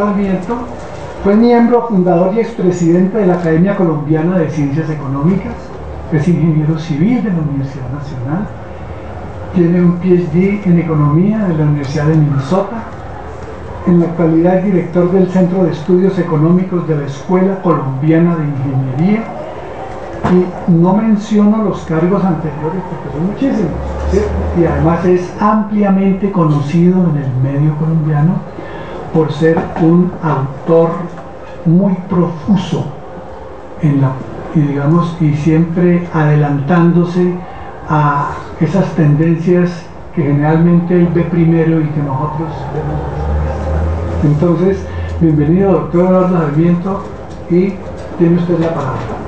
Sarmiento fue miembro fundador y expresidente de la Academia Colombiana de Ciencias Económicas, es ingeniero civil de la Universidad Nacional, tiene un PhD en Economía de la Universidad de Minnesota, en la actualidad es director del Centro de Estudios Económicos de la Escuela Colombiana de Ingeniería y no menciono los cargos anteriores porque son muchísimos y además es ampliamente conocido en el medio colombiano por ser un autor muy profuso en la, y digamos y siempre adelantándose a esas tendencias que generalmente él ve primero y que nosotros vemos entonces bienvenido doctor Eduardo Sarmiento y tiene usted la palabra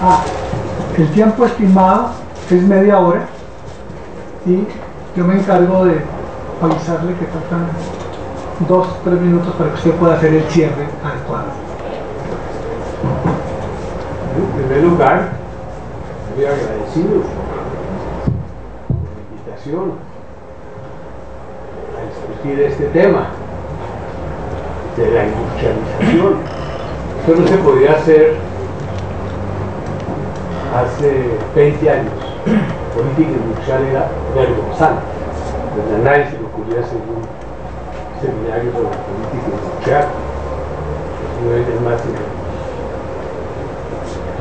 Ah, el tiempo estimado es media hora y yo me encargo de avisarle que faltan dos, tres minutos para que usted pueda hacer el cierre adecuado. En primer lugar, muy agradecido por la invitación a discutir este tema de la industrialización. Esto no se podía hacer hace 20 años, política industrial era vergonzante. Desde nadie se le ocurría hacer un seminario sobre política industrial. No es más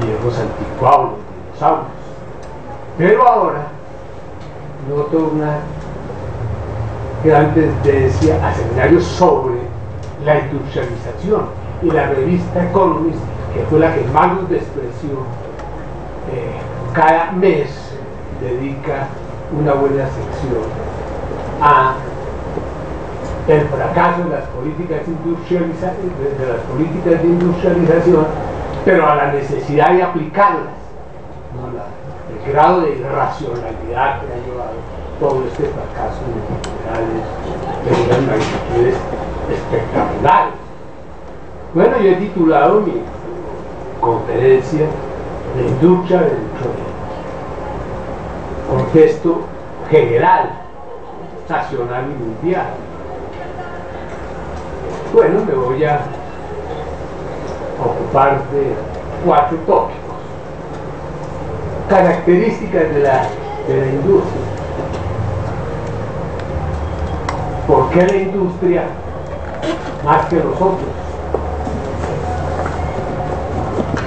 viejos anticuados, dinosaurios. Pero ahora noto una gran tendencia a seminarios sobre la industrialización y la revista Economist, que fue la que más nos despreció cada mes dedica una buena sección a el fracaso de las políticas de, las políticas de industrialización, pero a la necesidad de aplicarlas, el grado de irracionalidad que ha llevado todo este fracaso de de unas magnitudes espectaculares. Bueno, yo he titulado mi conferencia la industria del contexto general, nacional y mundial. Bueno, me voy a ocupar de cuatro tópicos. Características de la, de la industria. ¿Por qué la industria más que los otros?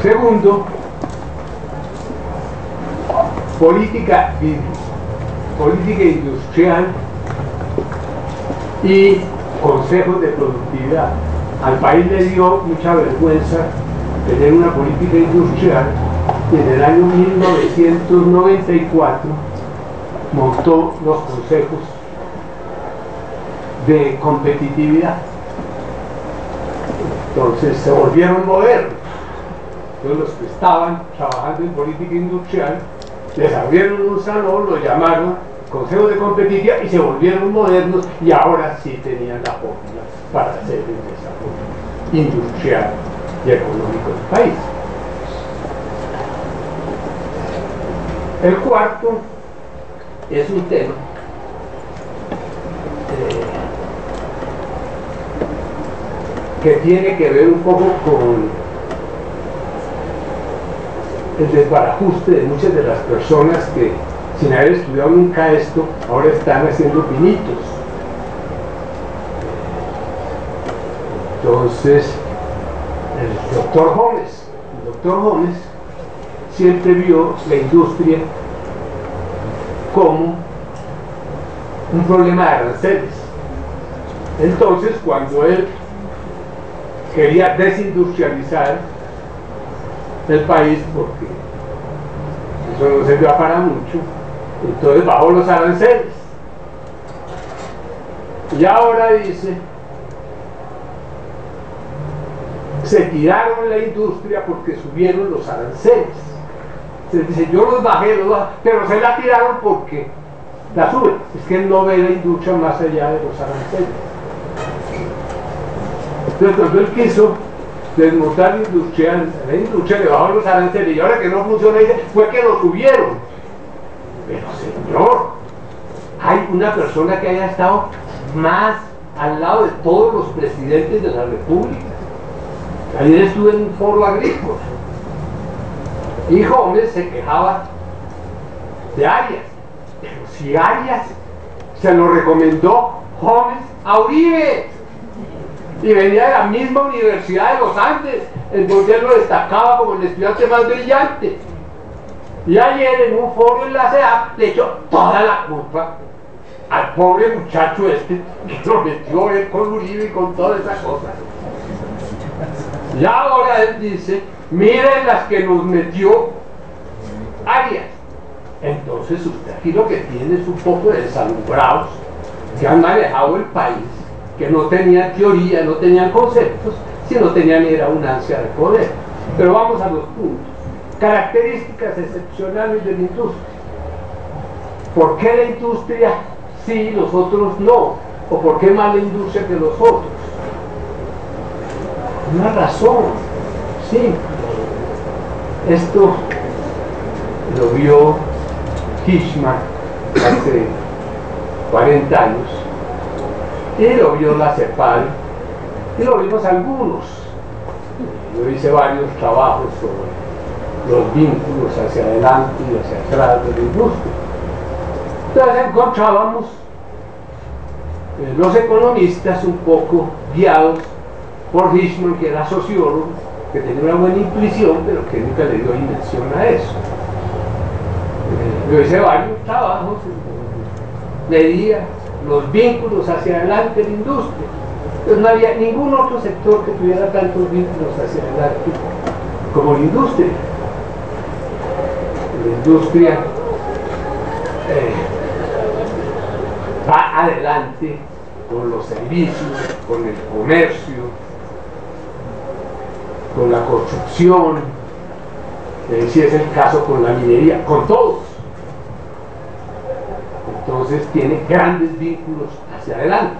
Segundo, política, política industrial y consejos de productividad. Al país le dio mucha vergüenza tener una política industrial y en el año 1994 montó los consejos de competitividad. Entonces se volvieron modernos. Todos los que estaban trabajando en política industrial les abrieron un salón, lo llamaron Consejo de Competitividad y se volvieron modernos y ahora sí tenían la fórmula para hacer el desarrollo industrial y económico del país. El cuarto es un tema eh, que tiene que ver un poco con el desbarajuste de muchas de las personas que sin haber estudiado nunca esto, ahora están haciendo pinitos. Entonces, el doctor Gómez, el doctor Gómez siempre vio la industria como un problema de aranceles. Entonces, cuando él quería desindustrializar el país porque eso no servía para mucho. Entonces bajó los aranceles. Y ahora dice, se tiraron la industria porque subieron los aranceles. Se dice, yo los bajé, los bajé, pero se la tiraron porque la suben. Es que no ve la industria más allá de los aranceles. Entonces él quiso desmontar la la industria le bajó los aranceles y ahora que no funciona fue que lo subieron. Pero señor, hay una persona que haya estado más al lado de todos los presidentes de la República. Ayer estuve en un foro agrícola y Gómez se quejaba de Arias. Pero si Arias se lo recomendó Gómez a Uribe y venía de la misma Universidad de los Andes, en donde él lo destacaba como el estudiante más brillante. Y ayer en un foro en la CEA le echó toda la culpa al pobre muchacho este que lo metió él con Uribe y con toda esa cosa. Y ahora él dice, miren las que nos metió Arias. Entonces usted aquí lo que tiene es un poco de desalumbrados que han manejado el país, que no tenían teoría, no tenían conceptos, sino tenían era una ansia de poder. Pero vamos a los puntos. Características excepcionales de la industria. ¿Por qué la industria sí, los otros no? ¿O por qué más la industria que los otros? Una razón simple. Esto lo vio Kishman hace 40 años y lo vio la CEPAL y lo vimos algunos. Yo hice varios trabajos sobre los vínculos hacia adelante y hacia atrás de la industria. Entonces encontrábamos eh, los economistas un poco guiados por Fishman, que era sociólogo, que tenía una buena intuición, pero que nunca le dio dimensión a eso. Eh, yo hice varios trabajos, medía los vínculos hacia adelante de la industria. Entonces no había ningún otro sector que tuviera tantos vínculos hacia adelante como la industria. La industria eh, va adelante con los servicios, con el comercio, con la construcción, eh, si es el caso con la minería, con todos. Entonces tiene grandes vínculos hacia adelante.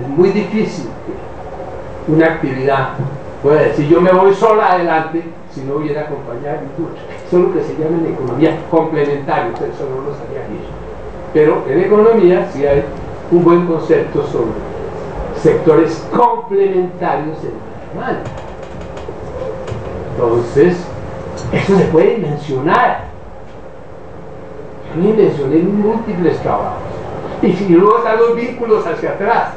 Es muy difícil que una actividad pueda decir yo me voy sola adelante si no hubiera acompañado. Eso es lo que se llama en economía complementario, pero eso no lo sabía aquí. Pero en economía sí hay un buen concepto sobre sectores complementarios en la Entonces, eso se puede mencionar. Yo mencioné múltiples trabajos. Y si luego están los vínculos hacia atrás,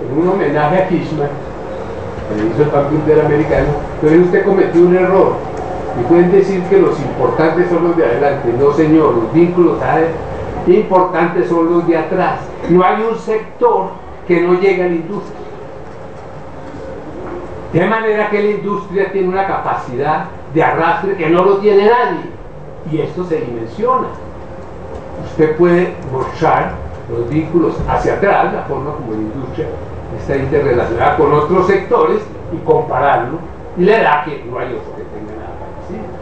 en un homenaje a Kishman, que hizo el Banco Interamericano, pero usted cometió un error. Y pueden decir que los importantes son los de adelante. No, señor, los vínculos importantes son los de atrás. No hay un sector que no llegue a la industria. De manera que la industria tiene una capacidad de arrastre que no lo tiene nadie. Y esto se dimensiona. Usted puede mostrar los vínculos hacia atrás, la forma como la industria está interrelacionada con otros sectores y compararlo, y le da que no hay otro que tenga nada parecido.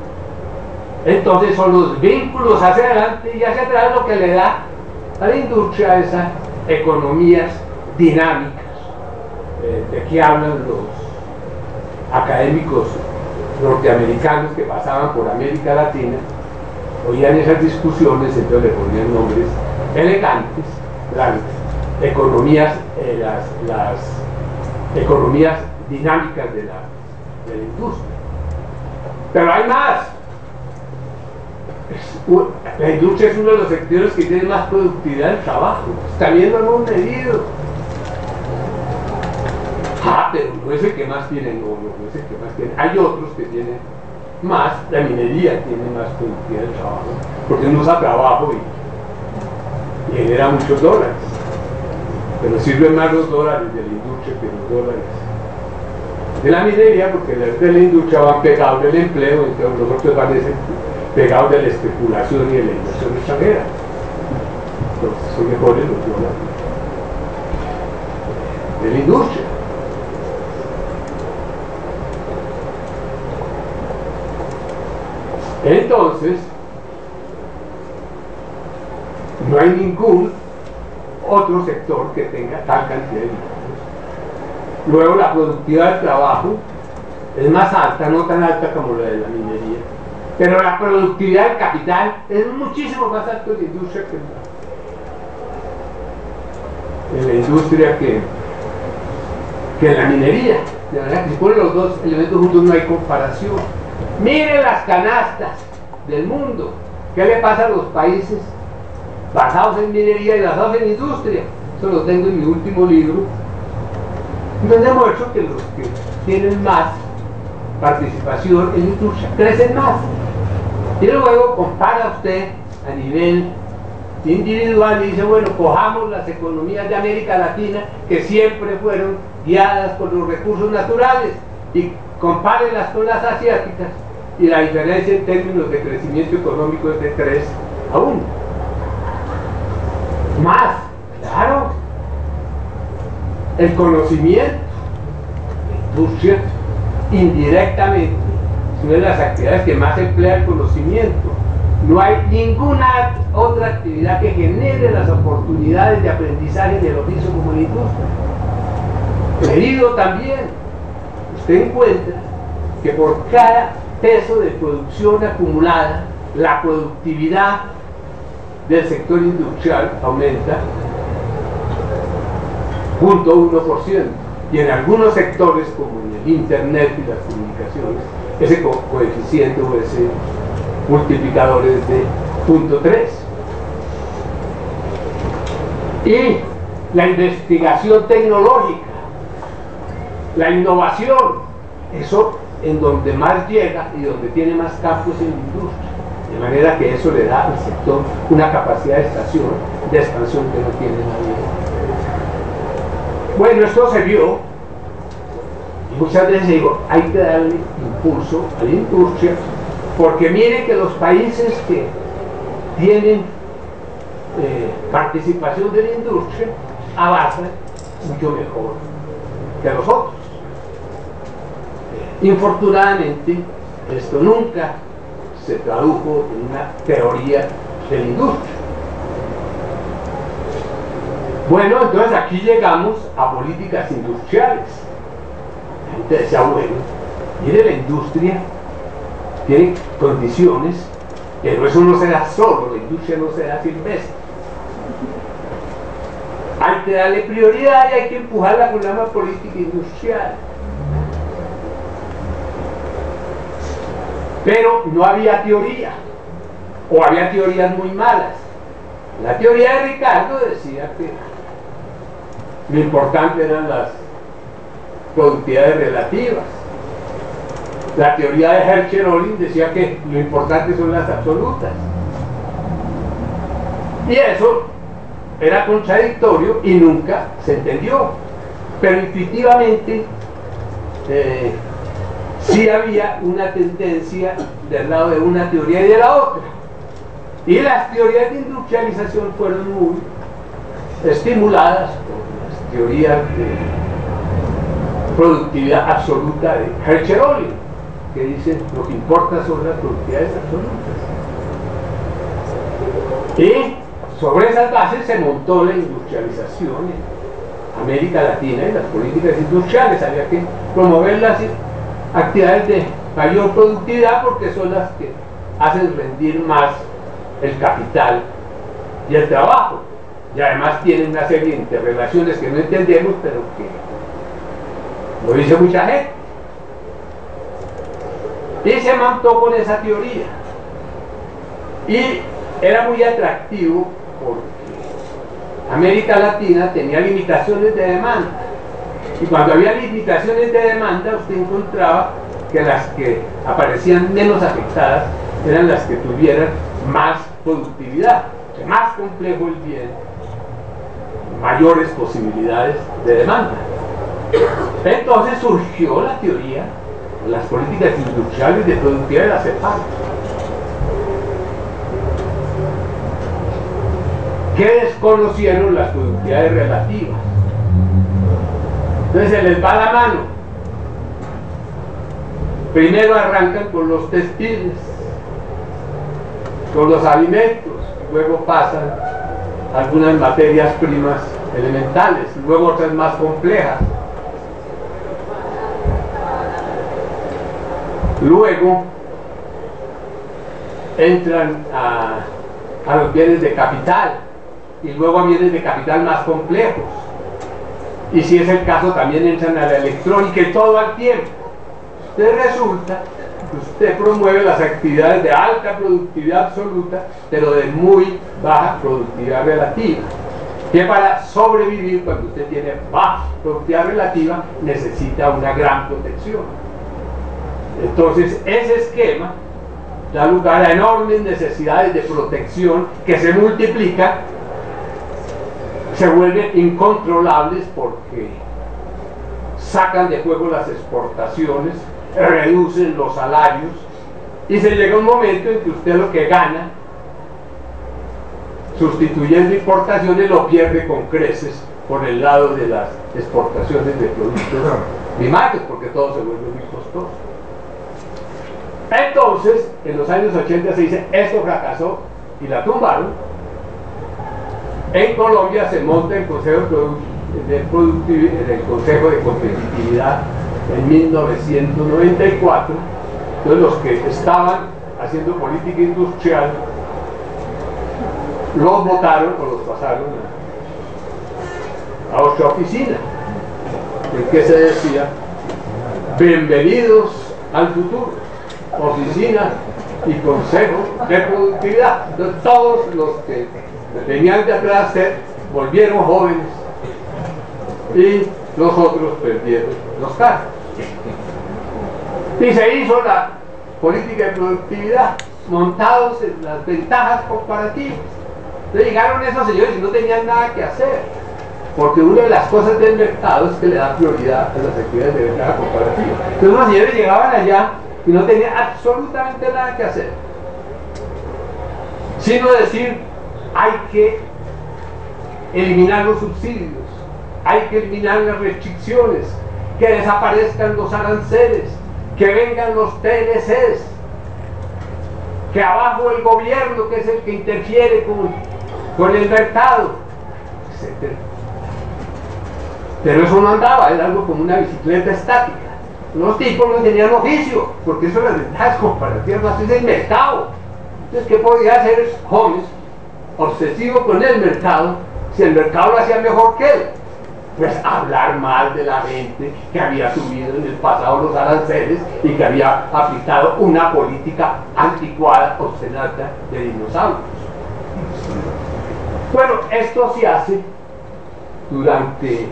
Entonces son los vínculos hacia adelante y hacia atrás lo que le da a la industria esas economías dinámicas eh, de que hablan los académicos norteamericanos que pasaban por América Latina, oían esas discusiones, entonces le ponían nombres elegantes, blancas, economías, eh, las, economías dinámicas de la, de industria. Pero hay más. La industria es uno de los sectores que tiene más productividad del trabajo. También lo hemos medido Ah, pero no es el que más tiene, no, no, no es el que más tiene. Hay otros que tienen más, la minería tiene más productividad de trabajo, porque uno usa trabajo y, genera muchos dólares. Pero sirven más los dólares de la industria que los dólares de la minería, porque de la industria van pegados del empleo, entonces los otros van pegados de la especulación y de la inversión extranjera. Entonces son mejores los dólares de la industria. Entonces, no hay ningún otro que tenga tal cantidad de vínculos. Luego la productividad del trabajo es más alta, no tan alta como la de la minería, pero la productividad del capital es muchísimo más alta en la industria que en la, industria que, que en la minería. De verdad que si ponen los dos elementos juntos no hay comparación. Miren las canastas del mundo. ¿Qué le pasa a los países basados en minería y basados en industria? Eso lo tengo en mi último libro, donde muestro que los que tienen más participación en industria crecen más. Y luego compara usted a nivel individual y dice, bueno, cojamos las economías de América Latina que siempre fueron guiadas por los recursos naturales y compárenlas con las asiáticas y la diferencia en términos de crecimiento económico es de 3 a 1. Más, claro, el conocimiento, industria, indirectamente, es una de las actividades que más emplea el conocimiento. No hay ninguna otra actividad que genere las oportunidades de aprendizaje de el oficio como la industria. Medido también, usted encuentra que por cada peso de producción acumulada, la productividad del sector industrial aumenta 0.1% y en algunos sectores como en el internet y las comunicaciones ese coeficiente o ese multiplicador es de 0.3 y la investigación tecnológica la innovación eso en donde más llega y donde tiene más campos en la industria. De manera que eso le da al sector una capacidad de estación, de expansión que no tiene nadie. Bueno, esto se vio y muchas veces digo, hay que darle impulso a la industria porque miren que los países que tienen eh, participación de la industria avanzan mucho mejor que los otros. Infortunadamente, esto nunca se tradujo en una teoría de la industria. Bueno, entonces aquí llegamos a políticas industriales. La gente decía, bueno, mire la industria tiene condiciones, pero eso no se da solo, la industria no se da silvestre. Hay que darle prioridad y hay que empujarla con una política industrial. Pero no había teoría, o había teorías muy malas. La teoría de Ricardo decía que lo importante eran las productividades relativas. La teoría de Herschel decía que lo importante son las absolutas. Y eso era contradictorio y nunca se entendió. Pero intuitivamente eh, sí había una tendencia del lado de una teoría y de la otra. Y las teorías de industrialización fueron muy estimuladas por las teorías de productividad absoluta de Herschel que dice lo que importa son las productividades absolutas. Y sobre esas bases se montó la industrialización en América Latina y las políticas industriales. Había que promoverlas actividades de mayor productividad porque son las que hacen rendir más el capital y el trabajo. Y además tienen una serie de interrelaciones que no entendemos, pero que lo dice mucha gente. Y se montó con esa teoría. Y era muy atractivo porque América Latina tenía limitaciones de demanda y cuando había limitaciones de demanda, usted encontraba que las que aparecían menos afectadas eran las que tuvieran más productividad, más complejo el bien, mayores posibilidades de demanda. Entonces surgió la teoría, las políticas industriales de productividad de la que desconocieron las productividades relativas entonces se les va la mano. Primero arrancan con los textiles, con los alimentos, luego pasan algunas materias primas elementales, luego otras más complejas. Luego entran a, a los bienes de capital y luego a bienes de capital más complejos. Y si es el caso, también entran a la electrónica todo al tiempo. Entonces resulta que usted promueve las actividades de alta productividad absoluta, pero de muy baja productividad relativa. Que para sobrevivir, cuando usted tiene baja productividad relativa, necesita una gran protección. Entonces, ese esquema da lugar a enormes necesidades de protección que se multiplican, se vuelven incontrolables porque sacan de juego las exportaciones, reducen los salarios y se llega un momento en que usted lo que gana sustituyendo importaciones lo pierde con creces por el lado de las exportaciones de productos primarios porque todo se vuelve muy costoso. Entonces, en los años 80 se dice, esto fracasó y la tumbaron. En Colombia se monta el Consejo de, el Consejo de Competitividad en 1994. Entonces los que estaban haciendo política industrial los votaron o los pasaron a otra oficina. En que se decía bienvenidos al futuro. Oficina y consejo de productividad. Todos los que tenían de atrás volvieron jóvenes y los otros perdieron los cargos. Y se hizo la política de productividad montados en las ventajas comparativas entonces llegaron esos señores y no tenían nada que hacer. Porque una de las cosas del mercado es que le da prioridad a las actividades de ventaja comparativa. Entonces los señores llegaban allá y no tenían absolutamente nada que hacer. Sino decir, hay que eliminar los subsidios, hay que eliminar las restricciones, que desaparezcan los aranceles, que vengan los TLCs, que abajo el gobierno, que es el que interfiere con con el mercado, etc. Pero eso no andaba, era algo como una bicicleta estática. Los tipos no tenían oficio, porque eso las ventajas comparativas es el mercado. Entonces, ¿qué podía hacer Holmes, obsesivo con el mercado, si el mercado lo hacía mejor que él? Pues hablar mal de la gente que había subido en el pasado los aranceles y que había aplicado una política anticuada, obscenata de dinosaurios. Bueno, esto se hace durante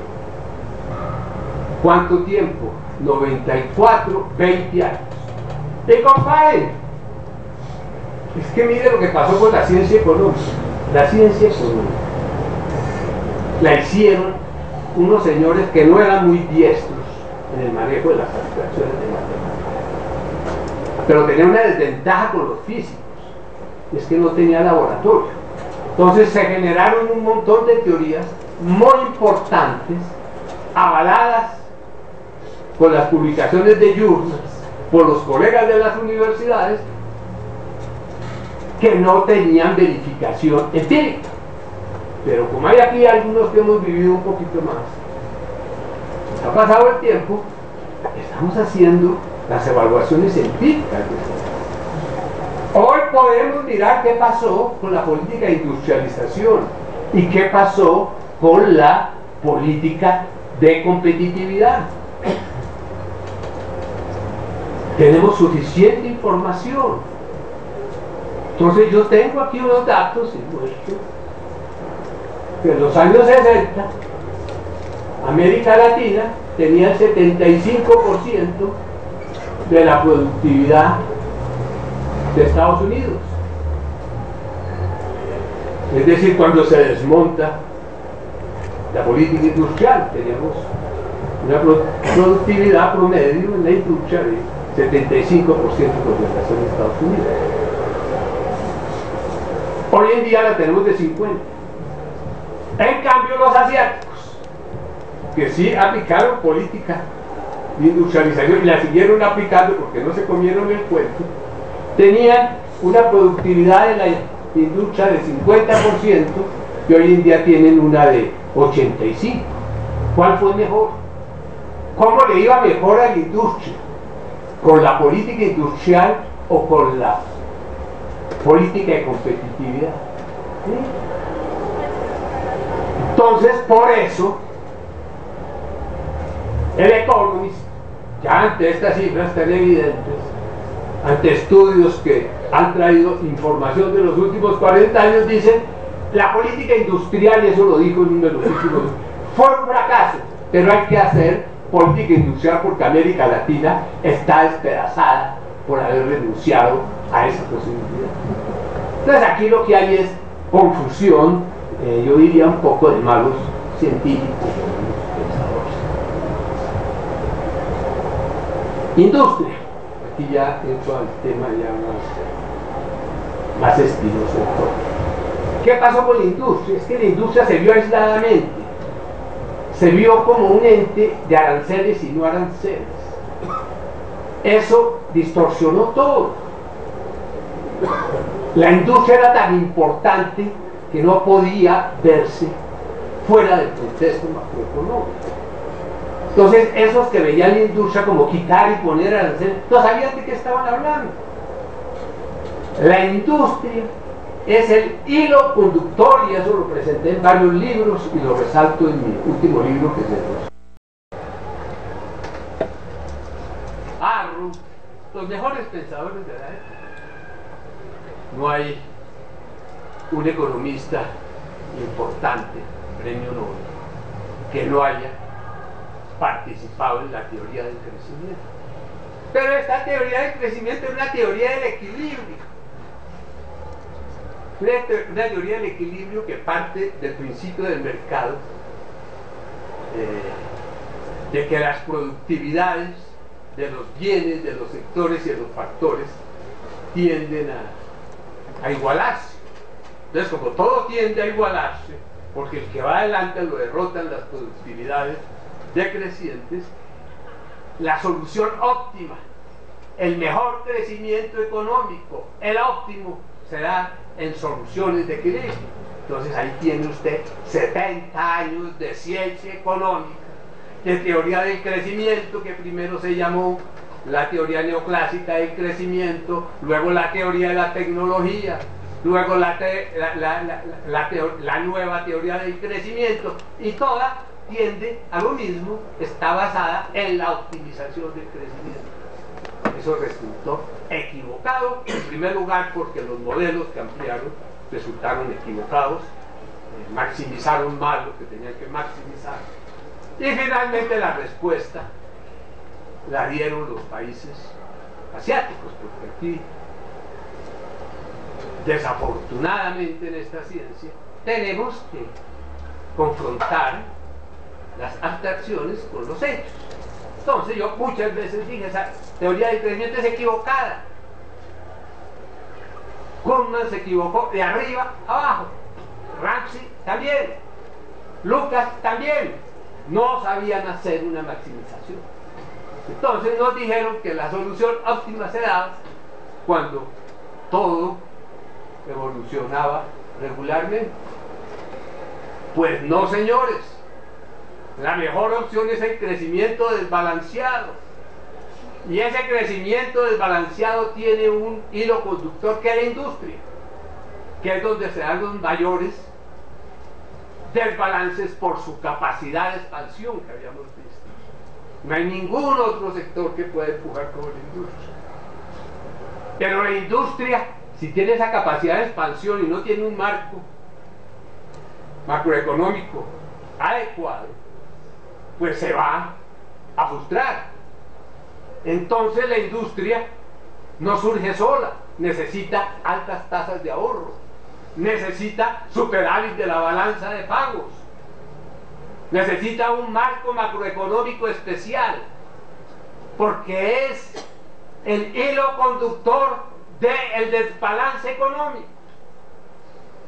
¿cuánto tiempo? 94, 20 años. Y compadre, es que mire lo que pasó con la ciencia económica. La ciencia económica la hicieron unos señores que no eran muy diestros en el manejo de las abstracciones de matemáticas. Pero tenían una desventaja con los físicos, es que no tenía laboratorio. Entonces se generaron un montón de teorías muy importantes, avaladas por las publicaciones de journals, por los colegas de las universidades, que no tenían verificación empírica. Pero como hay aquí algunos que hemos vivido un poquito más, ha pasado el tiempo, estamos haciendo las evaluaciones empíricas Hoy podemos mirar qué pasó con la política de industrialización y qué pasó con la política de competitividad. Tenemos suficiente información. Entonces yo tengo aquí unos datos que en los años 60 América Latina tenía el 75% de la productividad de Estados Unidos. Es decir, cuando se desmonta la política industrial, teníamos una productividad promedio en la industria de 75% de población de Estados Unidos. Hoy en día la tenemos de 50. En cambio los asiáticos, que sí aplicaron política de industrialización y la siguieron aplicando porque no se comieron el cuento, tenían una productividad en la industria de 50% y hoy en día tienen una de 85%. ¿Cuál fue mejor? ¿Cómo le iba mejor a la industria? con la política industrial o con la política de competitividad. Entonces, por eso, el Economist, ya ante estas cifras tan evidentes, ante estudios que han traído información de los últimos 40 años, dicen, la política industrial, y eso lo dijo en uno de los últimos, fue un fracaso, pero hay que hacer política industrial porque América Latina está despedazada por haber renunciado a esa posibilidad. Entonces aquí lo que hay es confusión, eh, yo diría un poco de malos científicos, pensadores. Industria. Aquí ya entro al tema ya más, más espinoso. ¿Qué pasó con la industria? Es que la industria se vio aisladamente. Se vio como un ente de aranceles y no aranceles. Eso distorsionó todo. La industria era tan importante que no podía verse fuera del contexto macroeconómico. Entonces, esos que veían la industria como quitar y poner aranceles, no sabían de qué estaban hablando. La industria es el hilo conductor, y eso lo presenté en varios libros y lo resalto en mi último libro que es el Arru, los mejores pensadores de la época. No hay un economista importante, premio Nobel, que no haya participado en la teoría del crecimiento. Pero esta teoría del crecimiento es una teoría del equilibrio una, teoría del equilibrio que parte del principio del mercado, eh, de que las productividades de los bienes, de los sectores y de los factores tienden a, a igualarse. Entonces, como todo tiende a igualarse, porque el que va adelante lo derrotan las productividades decrecientes, la solución óptima, el mejor crecimiento económico, el óptimo, será en soluciones de equilibrio. Entonces ahí tiene usted 70 años de ciencia económica, de teoría del crecimiento, que primero se llamó la teoría neoclásica del crecimiento, luego la teoría de la tecnología, luego la, la, nueva teoría del crecimiento, y toda tiende a lo mismo, está basada en la optimización del crecimiento. Eso resultó equivocado, en primer lugar porque los modelos que ampliaron resultaron equivocados, eh, maximizaron mal lo que tenían que maximizar. Y finalmente la respuesta la dieron los países asiáticos, porque aquí, desafortunadamente en esta ciencia, tenemos que confrontar las abstracciones con los hechos. Entonces yo muchas veces dije, esa teoría del crecimiento es equivocada. Kuhlman se equivocó de arriba a abajo. Ramsey también. Lucas también. No sabían hacer una maximización. Entonces nos dijeron que la solución óptima se daba cuando todo evolucionaba regularmente. Pues no, señores. La mejor opción es el crecimiento desbalanceado. Y ese crecimiento desbalanceado tiene un hilo conductor que es la industria, que es donde se dan los mayores desbalances por su capacidad de expansión que habíamos visto. No hay ningún otro sector que pueda empujar como la industria. Pero la industria, si tiene esa capacidad de expansión y no tiene un marco macroeconómico adecuado, pues se va a frustrar. Entonces la industria no surge sola, necesita altas tasas de ahorro, necesita superávit de la balanza de pagos, necesita un marco macroeconómico especial, porque es el hilo conductor del desbalance económico.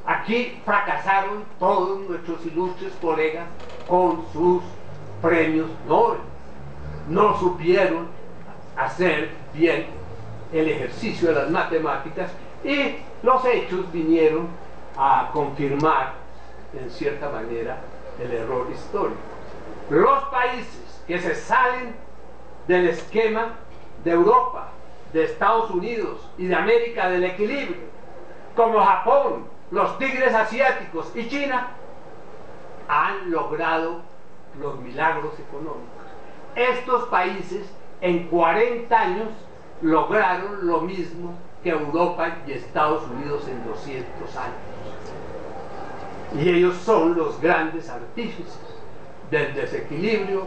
Aquí fracasaron todos nuestros ilustres colegas con sus premios Nobel. No supieron hacer bien el ejercicio de las matemáticas y los hechos vinieron a confirmar en cierta manera el error histórico. Los países que se salen del esquema de Europa, de Estados Unidos y de América del equilibrio, como Japón, los tigres asiáticos y China, han logrado los milagros económicos. Estos países en 40 años lograron lo mismo que Europa y Estados Unidos en 200 años. Y ellos son los grandes artífices del desequilibrio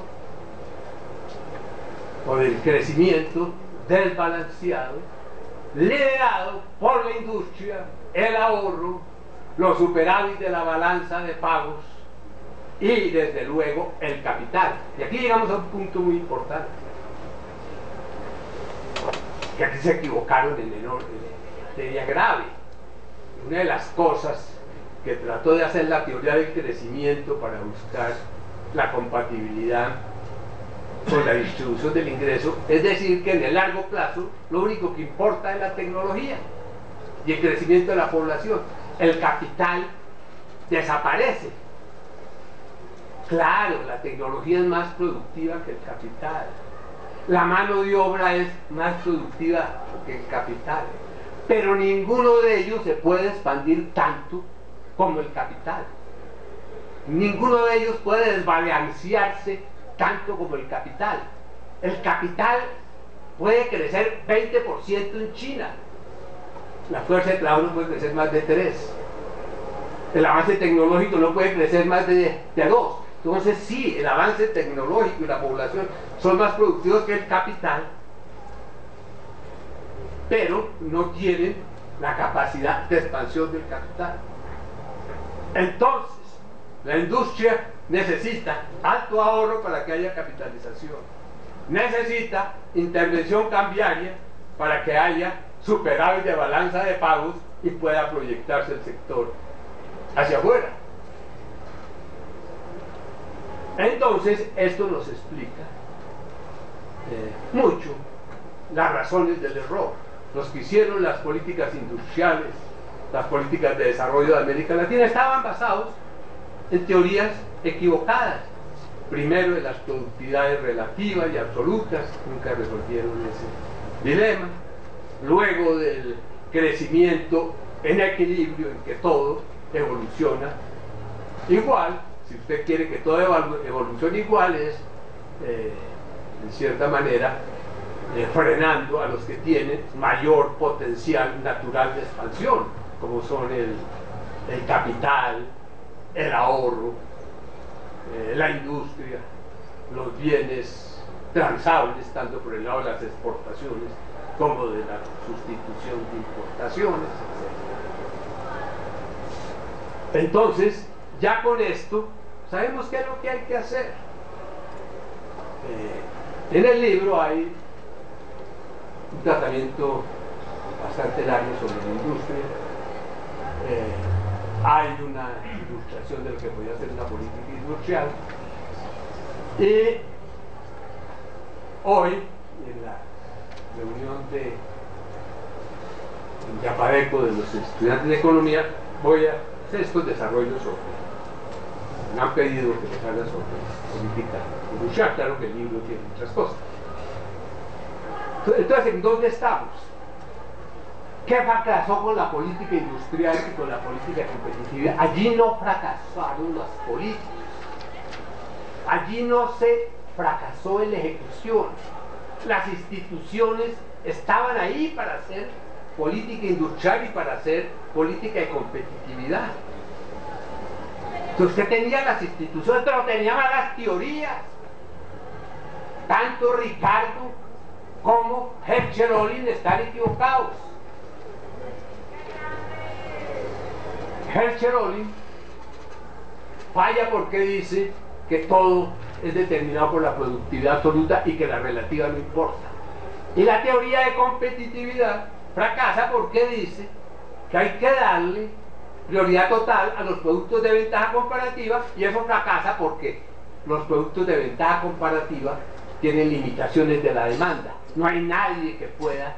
o del crecimiento desbalanceado, liderado por la industria, el ahorro, los superávit de la balanza de pagos y desde luego el capital. Y aquí llegamos a un punto muy importante. Que aquí se equivocaron en, en materia grave. Una de las cosas que trató de hacer la teoría del crecimiento para buscar la compatibilidad con la distribución del ingreso, es decir, que en el largo plazo lo único que importa es la tecnología y el crecimiento de la población. El capital desaparece. Claro, la tecnología es más productiva que el capital. La mano de obra es más productiva que el capital. Pero ninguno de ellos se puede expandir tanto como el capital. Ninguno de ellos puede desbalancearse tanto como el capital. El capital puede crecer 20% en China. La fuerza de trabajo no puede crecer más de 3. El avance tecnológico no puede crecer más de, de 2. Entonces sí, el avance tecnológico y la población son más productivos que el capital, pero no tienen la capacidad de expansión del capital. Entonces, la industria necesita alto ahorro para que haya capitalización. Necesita intervención cambiaria para que haya superávit de balanza de pagos y pueda proyectarse el sector hacia afuera. Entonces, esto nos explica eh, mucho las razones del error. Los que hicieron las políticas industriales, las políticas de desarrollo de América Latina, estaban basados en teorías equivocadas. Primero de las productividades relativas y absolutas, nunca resolvieron ese dilema. Luego del crecimiento en equilibrio, en que todo evoluciona igual. Usted quiere que todo evolucione igual, es eh, en cierta manera eh, frenando a los que tienen mayor potencial natural de expansión, como son el, el capital, el ahorro, eh, la industria, los bienes transables, tanto por el lado de las exportaciones como de la sustitución de importaciones, etc. Entonces, ya con esto, sabemos qué es lo que hay que hacer. Eh, en el libro hay un tratamiento bastante largo sobre la industria. Eh, hay una ilustración de lo que podría ser una política industrial. Y hoy, en la reunión de Yapadeco de los estudiantes de economía, voy a hacer estos desarrollos sobre. Me han pedido que les haga sobre política industrial, claro que el libro tiene muchas cosas. Entonces, ¿en dónde estamos? ¿Qué fracasó con la política industrial y con la política competitiva? Allí no fracasaron las políticas. Allí no se fracasó en la ejecución. Las instituciones estaban ahí para hacer política industrial y para hacer política de competitividad. Entonces usted tenía las instituciones, pero tenía malas teorías. Tanto Ricardo como Herschel Olin están equivocados. Herschel falla porque dice que todo es determinado por la productividad absoluta y que la relativa no importa. Y la teoría de competitividad fracasa porque dice que hay que darle prioridad total a los productos de ventaja comparativa y eso fracasa porque los productos de ventaja comparativa tienen limitaciones de la demanda. No hay nadie que pueda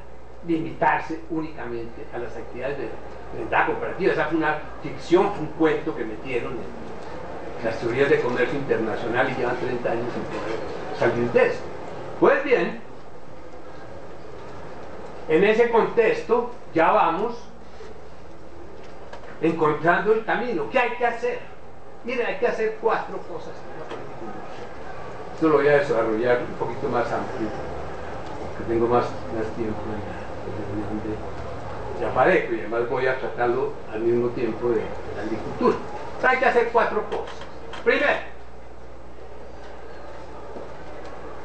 limitarse únicamente a las actividades de ventaja comparativa. Esa fue una ficción, fue un cuento que metieron en las teorías de comercio internacional y llevan 30 años sin poder salir de eso. Pues bien, En ese contexto ya vamos encontrando el camino. ¿Qué hay que hacer? Miren, hay que hacer cuatro cosas. Esto lo voy a desarrollar un poquito más amplio, porque tengo más, más tiempo de, Apareco y además voy a tratarlo al mismo tiempo de, de la agricultura. Hay que hacer cuatro cosas. Primero,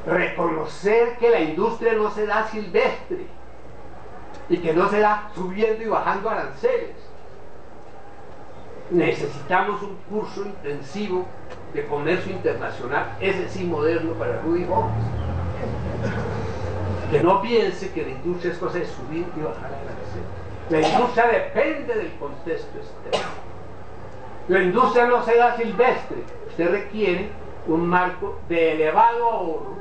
reconocer que la industria no se da silvestre y que no se da subiendo y bajando aranceles. Necesitamos un curso intensivo de comercio internacional, ese sí moderno para Rudy Gómez. Que no piense que la industria es cosa de subir y bajar aranceles. La industria depende del contexto externo. La industria no se da silvestre, usted requiere un marco de elevado ahorro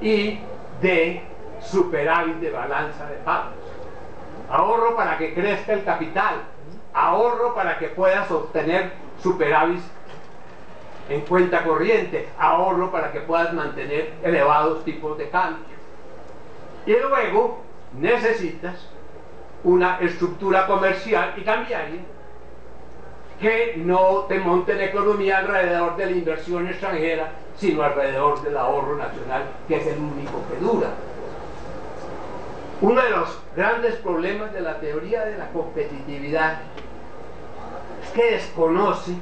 y de superávit de balanza de pagos. Ahorro para que crezca el capital, ahorro para que puedas obtener superávit en cuenta corriente, ahorro para que puedas mantener elevados tipos de cambio. Y luego necesitas una estructura comercial y cambiaria que no te monte la economía alrededor de la inversión extranjera, sino alrededor del ahorro nacional, que es el único que dura. Uno de los grandes problemas de la teoría de la competitividad que desconoce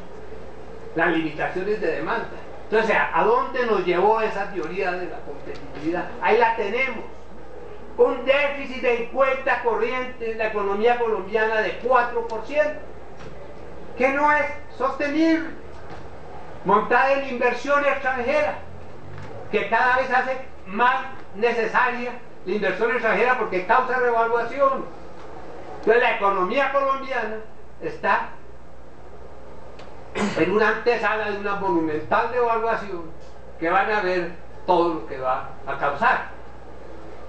las limitaciones de demanda. Entonces, ¿a dónde nos llevó esa teoría de la competitividad? Ahí la tenemos. Un déficit en cuenta corriente en la economía colombiana de 4% que no es sostenible, montada en inversión extranjera, que cada vez hace más necesaria la inversión extranjera porque causa revaluación. Entonces la economía colombiana está en una antesala de una monumental devaluación que van a ver todo lo que va a causar.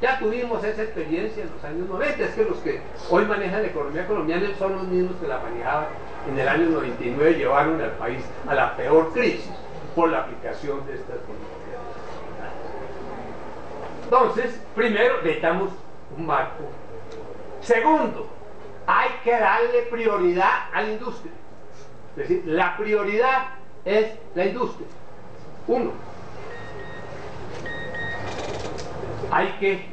Ya tuvimos esa experiencia en los años 90, es que los que hoy manejan la economía colombiana son los mismos que la manejaban en el año 99, llevaron al país a la peor crisis por la aplicación de estas políticas. Entonces, primero necesitamos un marco. Segundo, hay que darle prioridad a la industria. Es decir, la prioridad es la industria. Uno, hay que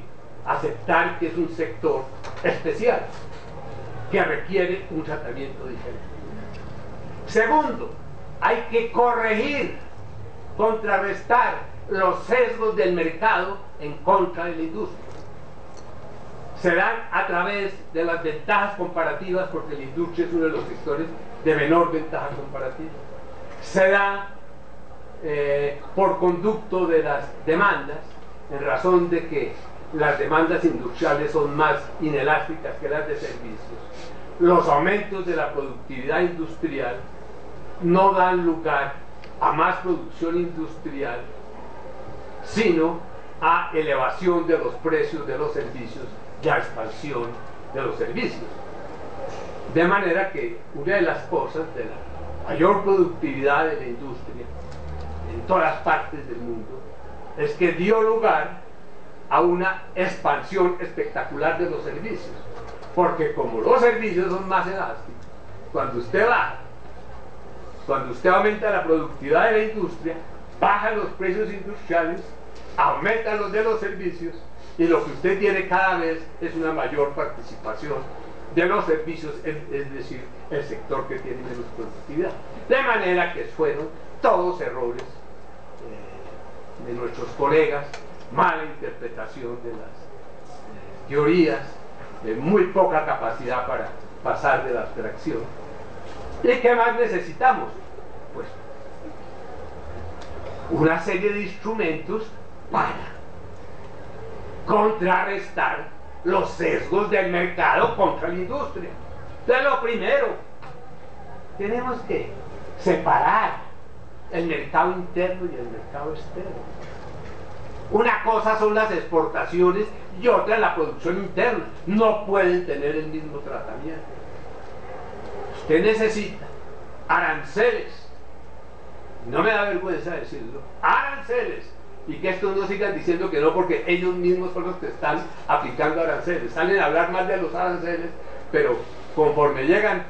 aceptar que es un sector especial, que requiere un tratamiento diferente. Segundo, hay que corregir, contrarrestar los sesgos del mercado en contra de la industria. Se dan a través de las ventajas comparativas, porque la industria es uno de los sectores de menor ventaja comparativa. Se da eh, por conducto de las demandas, en razón de que las demandas industriales son más inelásticas que las de servicios. Los aumentos de la productividad industrial no dan lugar a más producción industrial, sino a elevación de los precios de los servicios y a expansión de los servicios. De manera que una de las cosas de la mayor productividad de la industria en todas partes del mundo es que dio lugar a una expansión espectacular de los servicios. Porque como los servicios son más elásticos, cuando usted baja, cuando usted aumenta la productividad de la industria, bajan los precios industriales, aumentan los de los servicios y lo que usted tiene cada vez es una mayor participación de los servicios, es, decir, el sector que tiene menos productividad. De manera que fueron todos errores de nuestros colegas, mala interpretación de las eh, teorías, muy poca capacidad para pasar de la abstracción. ¿Y qué más necesitamos? Pues una serie de instrumentos para contrarrestar los sesgos del mercado contra la industria. Entonces lo primero, tenemos que separar el mercado interno y el mercado externo. Una cosa son las exportaciones y otra la producción interna. No pueden tener el mismo tratamiento. Usted necesita aranceles, no me da vergüenza decirlo, aranceles y que estos no sigan diciendo que no porque ellos mismos son los que están aplicando aranceles. Salen a hablar más de los aranceles, pero conforme llegan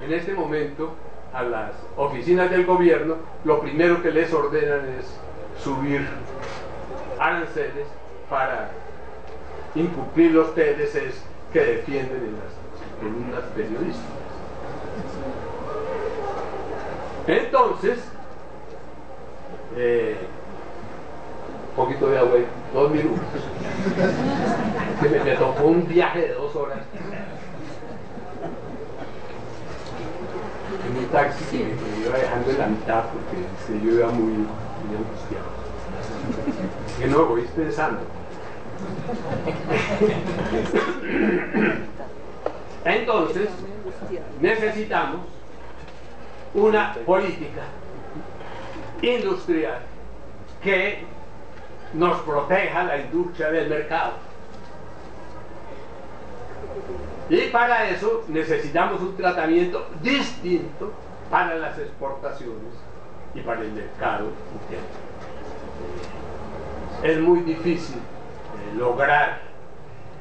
en este momento a las oficinas del gobierno, lo primero que les ordenan es subir aranceles para incumplir los TLCs que defienden en las columnas periodísticas. Entonces, eh, poquito de agua, dos minutos. Me, tocó un viaje de dos horas. En un taxi que me, iba dejando en la mitad porque yo iba muy, muy angustiado. Que no, voy pensando. Entonces, necesitamos una política industrial que nos proteja la industria del mercado. Y para eso necesitamos un tratamiento distinto para las exportaciones y para el mercado interno. Es muy difícil eh, lograr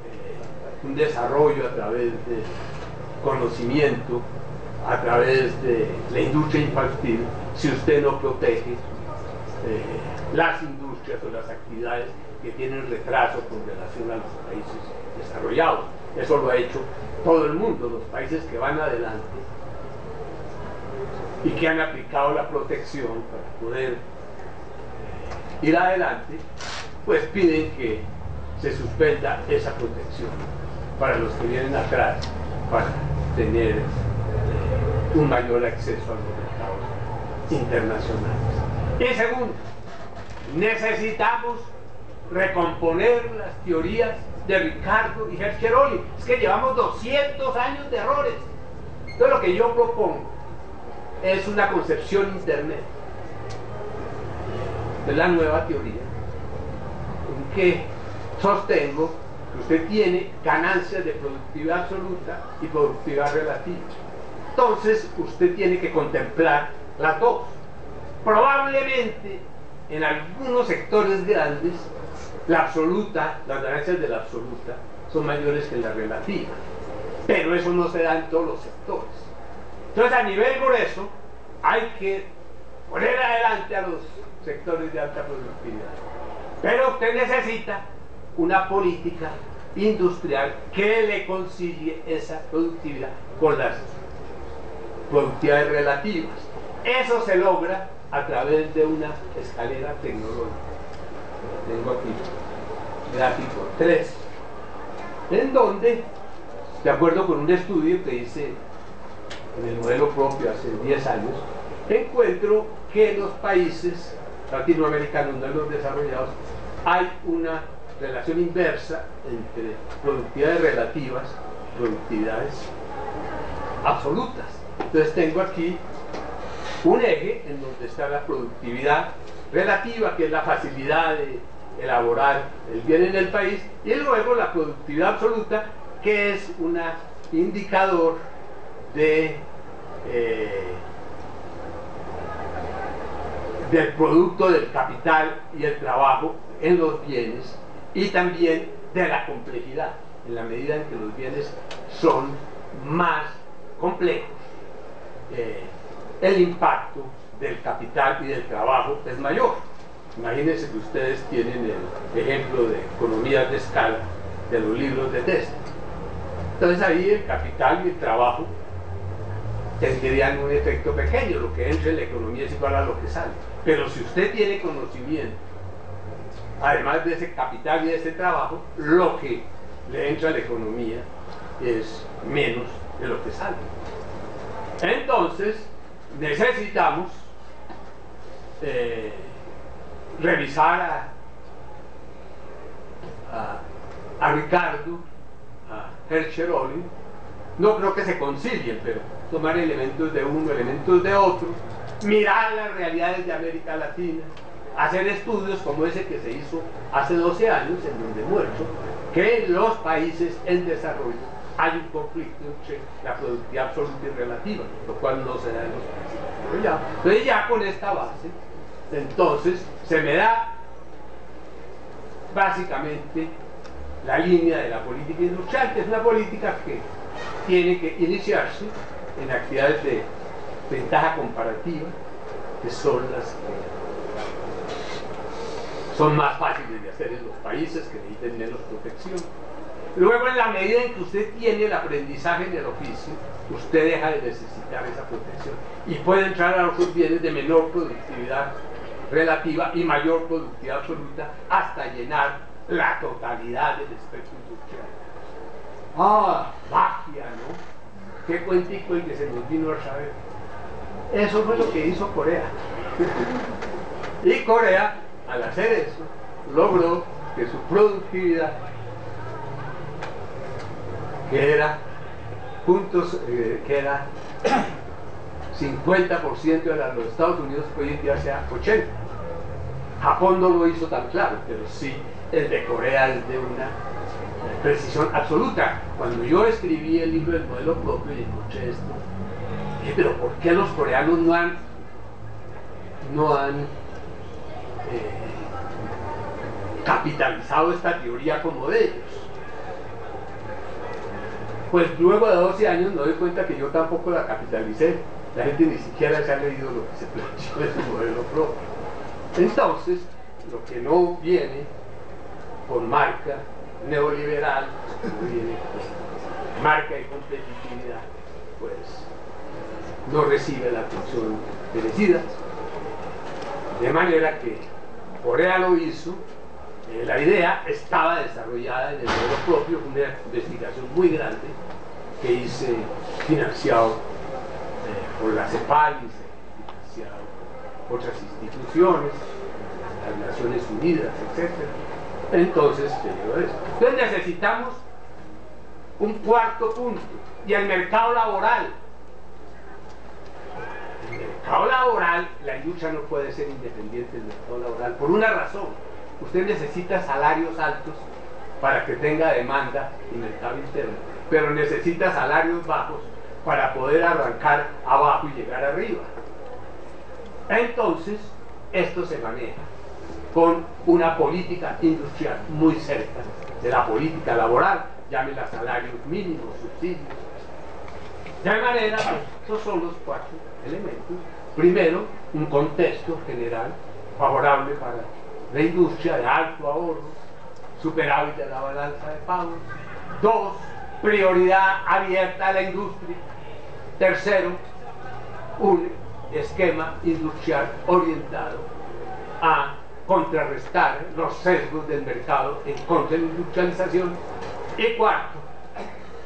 eh, un desarrollo a través de conocimiento, a través de la industria infantil, si usted no protege eh, las industrias o las actividades que tienen retraso con relación a los países desarrollados. Eso lo ha hecho todo el mundo, los países que van adelante y que han aplicado la protección para poder ir adelante, pues piden que se suspenda esa protección para los que vienen atrás, para tener eh, un mayor acceso a los mercados internacionales. Y segundo, necesitamos recomponer las teorías de Ricardo y Herzcheroli. Es que llevamos 200 años de errores. Entonces lo que yo propongo es una concepción internet de la nueva teoría en que sostengo que usted tiene ganancias de productividad absoluta y productividad relativa. Entonces usted tiene que contemplar las dos. Probablemente en algunos sectores grandes la absoluta, las ganancias de la absoluta son mayores que la relativa. Pero eso no se da en todos los sectores. Entonces a nivel grueso hay que poner adelante a los sectores de alta productividad. Pero usted necesita una política industrial que le concilie esa productividad con las productividades relativas. Eso se logra a través de una escalera tecnológica. tengo aquí, gráfico 3, en donde, de acuerdo con un estudio que hice en el modelo propio hace 10 años, encuentro que en los países latinoamericanos, no los desarrollados, hay una relación inversa entre productividades relativas productividades absolutas. Entonces tengo aquí un eje en donde está la productividad relativa, que es la facilidad de elaborar el bien en el país, y luego la productividad absoluta, que es un indicador eh, del producto del capital y el trabajo en los bienes y también de la complejidad, en la medida en que los bienes son más complejos. Eh, el impacto del capital y del trabajo es mayor. Imagínense que ustedes tienen el ejemplo de economías de escala de los libros de Tesla. Entonces ahí el capital y el trabajo tendrían un efecto pequeño, lo que entra en la economía es igual a lo que sale. Pero si usted tiene conocimiento, además de ese capital y de ese trabajo, lo que le entra a la economía es menos de lo que sale. Entonces, necesitamos eh, revisar a, a, Ricardo, a Hercheroli, no creo que se concilien, pero tomar elementos de uno, elementos de otro, mirar las realidades de América Latina, hacer estudios como ese que se hizo hace 12 años, en donde muerto, que los países en desarrollo hay un conflicto entre la productividad absoluta y relativa, lo cual no se da en los países. Entonces ya con esta base, entonces se me da básicamente la línea de la política industrial, que es una política que tiene que iniciarse en actividades de ventaja comparativa, que son las que son más fáciles de hacer en los países que necesiten menos protección. Luego, en la medida en que usted tiene el aprendizaje en el oficio, usted deja de necesitar esa protección y puede entrar a otros bienes de menor productividad relativa y mayor productividad absoluta hasta llenar la totalidad del espectro industrial. Ah, magia, ¿no? Qué cuentico el que se nos vino a saber. Eso fue lo que hizo Corea. y Corea, al hacer eso, logró que su productividad, que era puntos, eh, que era 50% de los Estados Unidos, hoy en día sea 80%. Japón no lo hizo tan claro, pero sí el de Corea es de una precisión absoluta. Cuando yo escribí el libro del modelo propio y escuché esto, dije, pero ¿por qué los coreanos no han, no han eh, capitalizado esta teoría como de ellos? Pues luego de 12 años me doy cuenta que yo tampoco la capitalicé. La gente ni siquiera se ha leído lo que se planteó en su modelo propio. Entonces, lo que no viene con marca neoliberal, marca y competitividad, pues no recibe la atención merecida. De manera que Corea lo hizo, eh, la idea estaba desarrollada en el modelo propio, una investigación muy grande que hice financiado eh, por la CEPAL y financiado por otras instituciones, las Naciones Unidas, etcétera entonces, Entonces necesitamos un cuarto punto, y el mercado laboral. El mercado laboral, la industria no puede ser independiente del mercado laboral, por una razón. Usted necesita salarios altos para que tenga demanda y mercado interno, pero necesita salarios bajos para poder arrancar abajo y llegar arriba. Entonces, esto se maneja con una política industrial muy cerca de la política laboral, llámela salarios mínimos, subsidios. De manera que esos son los cuatro elementos. Primero, un contexto general favorable para la industria de alto ahorro, superávit de la balanza de pagos. Dos, prioridad abierta a la industria. Tercero, un esquema industrial orientado a contrarrestar los sesgos del mercado en contra de la industrialización. Y cuarto,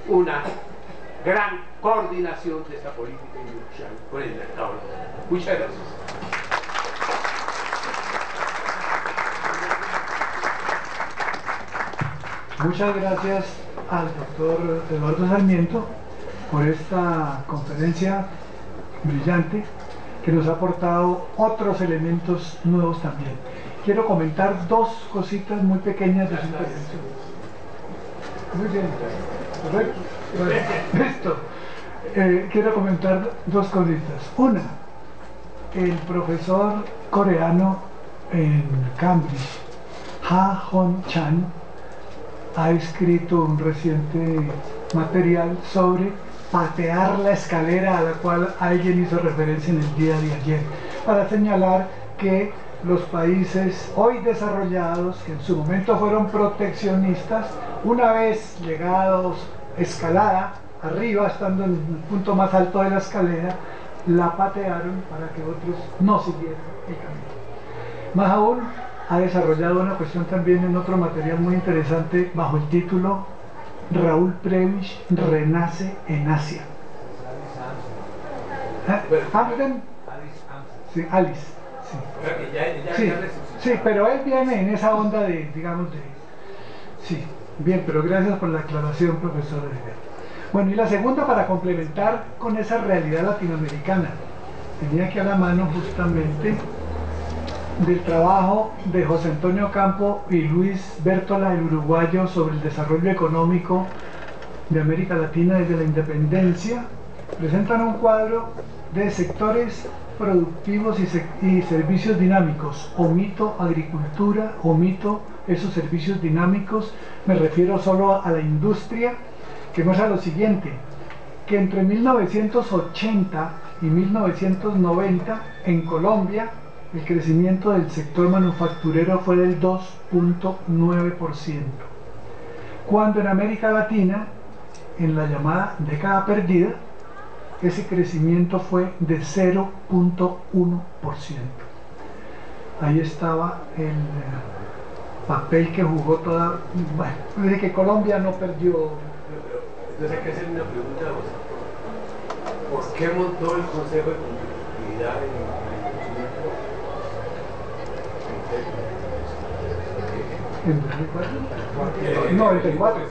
una gran coordinación de esta política industrial con el mercado. Muchas gracias. Muchas gracias al doctor Eduardo Sarmiento por esta conferencia brillante que nos ha aportado otros elementos nuevos también quiero comentar dos cositas muy pequeñas de su intervención. Muy bien, correcto. Listo. Eh, quiero comentar dos cositas. Una, el profesor coreano en Cambridge, Ha Hon Chan, ha escrito un reciente material sobre patear la escalera a la cual alguien hizo referencia en el día de ayer, para señalar que los países hoy desarrollados, que en su momento fueron proteccionistas, una vez llegados escalada, arriba, estando en el punto más alto de la escalera, la patearon para que otros no siguieran el camino. Más aún, ha desarrollado una cuestión también en otro material muy interesante bajo el título Raúl Previch renace en Asia. ¿Eh? Sí, Alice. Sí. sí, pero él viene en esa onda de, digamos, de... Sí, bien, pero gracias por la aclaración, profesor. Bueno, y la segunda para complementar con esa realidad latinoamericana. Tenía aquí a la mano justamente del trabajo de José Antonio Campo y Luis Bertola, el uruguayo, sobre el desarrollo económico de América Latina desde la independencia, presentan un cuadro de sectores productivos y, servicios dinámicos, omito agricultura, omito esos servicios dinámicos, me refiero solo a la industria, que muestra lo siguiente, que entre 1980 y 1990 en Colombia el crecimiento del sector manufacturero fue del 2.9%, cuando en América Latina, en la llamada década perdida, ese crecimiento fue de 0.1%. Ahí estaba el papel que jugó toda... Desde que Colombia no perdió... Que hacer una pregunta. ¿Por qué montó el Consejo de Competitividad en ¿En 2004? 94.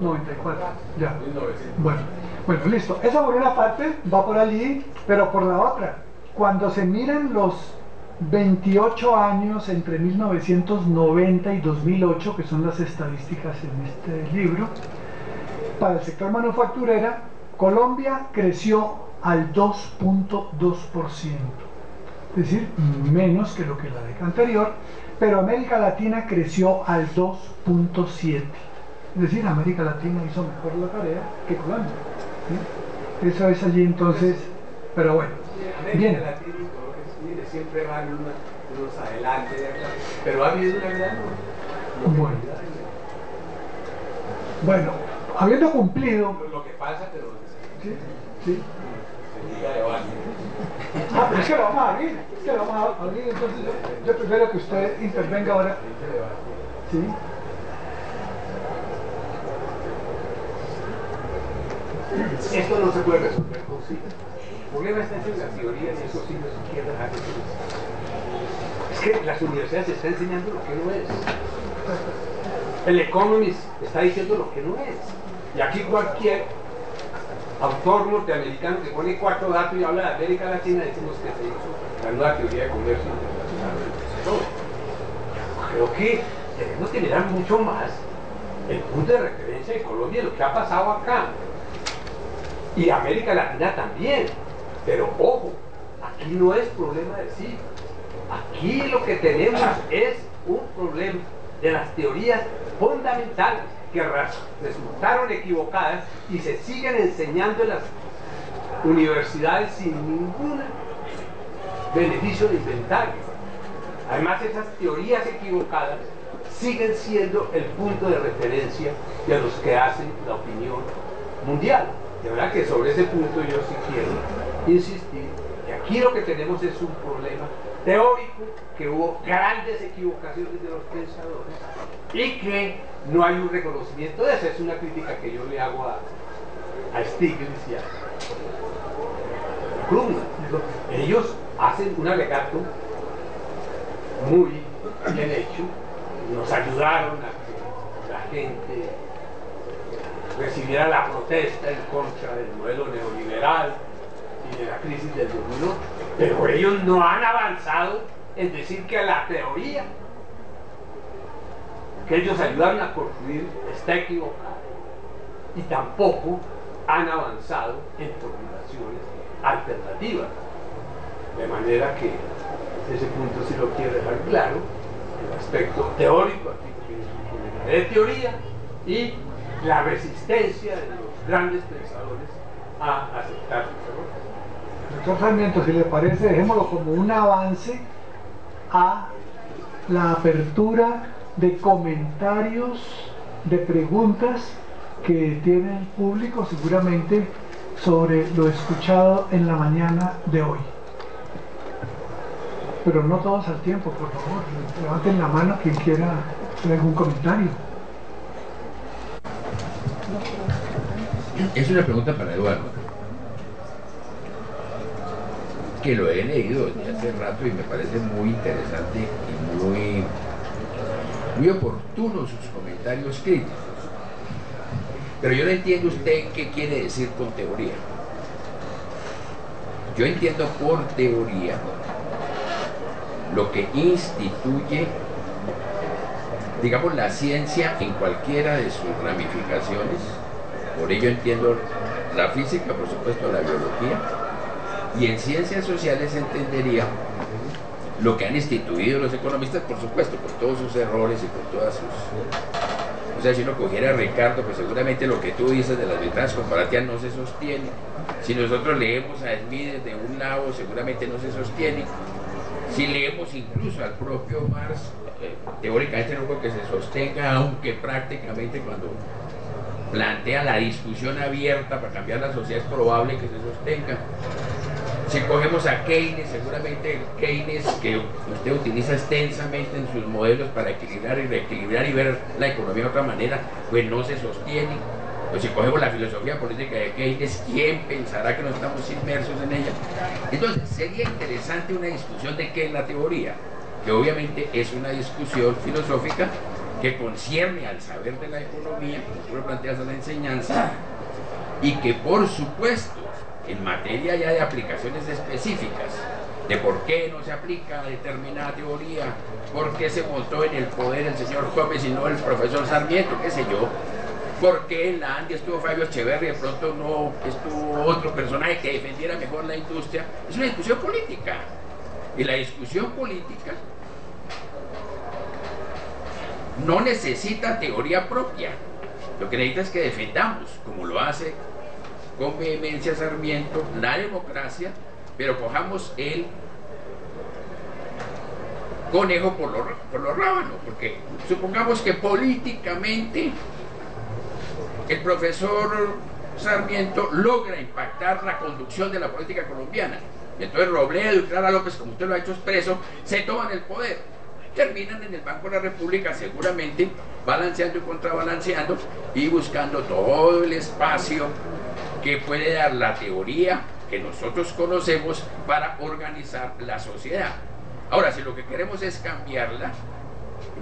94, ya. Bueno, bueno, listo. Esa por una parte va por allí, pero por la otra. Cuando se miran los 28 años entre 1990 y 2008, que son las estadísticas en este libro, para el sector manufacturera, Colombia creció al 2.2%, es decir, menos que lo que la década anterior, pero América Latina creció al 2.7%. Es decir, América Latina hizo mejor la tarea que Colombia. Eso es allí entonces, pero bueno. Latina y siempre van unos adelante, pero ha habido una gran bueno. bueno, habiendo cumplido. Lo que pasa, pero. Sí, sí. Ah, pero es que lo vamos a abrir, es que lo vamos a abrir, entonces yo, yo prefiero que usted intervenga ahora. ¿Sí? Esto no se puede resolver con sí. El problema está en las teorías y eso sí no se quiere dejar de Es que las universidades están enseñando lo que no es. El Economist está diciendo lo que no es. Y aquí cualquier autor norteamericano que pone cuatro datos y habla de América Latina, decimos que se hizo la nueva teoría de comercio internacional. Creo que tenemos que mirar mucho más el punto de referencia de Colombia y lo que ha pasado acá. Y América Latina también. Pero ojo, aquí no es problema de sí. Aquí lo que tenemos es un problema de las teorías fundamentales que resultaron equivocadas y se siguen enseñando en las universidades sin ningún beneficio de inventario. Además, esas teorías equivocadas siguen siendo el punto de referencia de los que hacen la opinión mundial. De verdad que sobre ese punto yo sí quiero insistir que aquí lo que tenemos es un problema teórico, que hubo grandes equivocaciones de los pensadores y que no hay un reconocimiento de eso. Es una crítica que yo le hago a, a Stiglitz y a. Ellos hacen un alegato muy bien hecho, nos ayudaron a que la gente recibiera la protesta en contra del modelo neoliberal y de la crisis del 2008. Pero ellos no han avanzado en decir que la teoría que ellos ayudaron a construir está equivocada. Y tampoco han avanzado en formulaciones alternativas. De manera que ese punto sí lo quiero dejar claro, el aspecto teórico aquí de teoría y la resistencia de los grandes pensadores a aceptar sus errores. Sarmiento, si le parece, dejémoslo como un avance a la apertura de comentarios, de preguntas que tiene el público seguramente sobre lo escuchado en la mañana de hoy. Pero no todos al tiempo, por favor. Levanten la mano quien quiera hacer algún comentario. Es una pregunta para Eduardo que lo he leído desde hace rato y me parece muy interesante y muy, muy oportuno sus comentarios críticos. Pero yo no entiendo usted qué quiere decir con teoría. Yo entiendo por teoría lo que instituye, digamos, la ciencia en cualquiera de sus ramificaciones. Por ello entiendo la física, por supuesto, la biología, y en ciencias sociales entendería lo que han instituido los economistas, por supuesto, con todos sus errores y con todas sus... O sea, si uno cogiera a Ricardo, pues seguramente lo que tú dices de las ventajas comparativas no se sostiene. Si nosotros leemos a Smith de un lado, seguramente no se sostiene. Si leemos incluso al propio Marx, eh, teóricamente no creo que se sostenga, aunque prácticamente cuando plantea la discusión abierta para cambiar la sociedad es probable que se sostenga. Si cogemos a Keynes, seguramente Keynes, que usted utiliza extensamente en sus modelos para equilibrar y reequilibrar y ver la economía de otra manera, pues no se sostiene. Pues si cogemos la filosofía política de Keynes, ¿quién pensará que no estamos inmersos en ella? Entonces, sería interesante una discusión de qué es la teoría, que obviamente es una discusión filosófica que concierne al saber de la economía, como tú lo planteas a la enseñanza, y que por supuesto en materia ya de aplicaciones específicas, de por qué no se aplica determinada teoría, por qué se montó en el poder el señor Gómez y no el profesor Sarmiento, qué sé yo, por qué en la Andia estuvo Fabio Echeverri y de pronto no estuvo otro personaje que defendiera mejor la industria, es una discusión política. Y la discusión política no necesita teoría propia. Lo que necesita es que defendamos, como lo hace con vehemencia Sarmiento, la democracia, pero cojamos el conejo por los, por rábanos, porque supongamos que políticamente el profesor Sarmiento logra impactar la conducción de la política colombiana. Entonces Robledo y Clara López, como usted lo ha hecho expreso, se toman el poder. Terminan en el Banco de la República seguramente balanceando y contrabalanceando y buscando todo el espacio que puede dar la teoría que nosotros conocemos para organizar la sociedad. Ahora, si lo que queremos es cambiarla,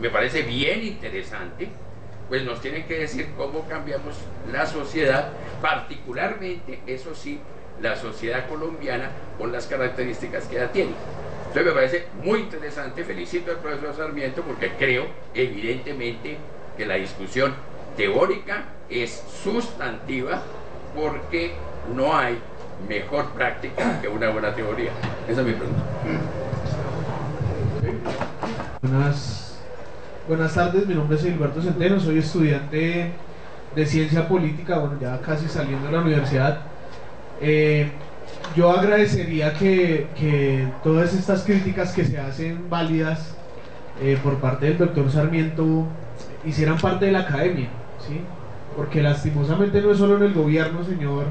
me parece bien interesante, pues nos tienen que decir cómo cambiamos la sociedad, particularmente, eso sí, la sociedad colombiana con las características que ella tiene. Entonces me parece muy interesante, felicito al profesor Sarmiento porque creo evidentemente que la discusión teórica es sustantiva porque no hay mejor práctica que una buena teoría. Esa es mi pregunta. Buenas, buenas tardes, mi nombre es Gilberto Centeno, soy estudiante de ciencia política, bueno, ya casi saliendo de la universidad. Eh, yo agradecería que, que, todas estas críticas que se hacen válidas eh, por parte del doctor Sarmiento hicieran parte de la academia, ¿sí? Porque lastimosamente no es solo en el gobierno, señor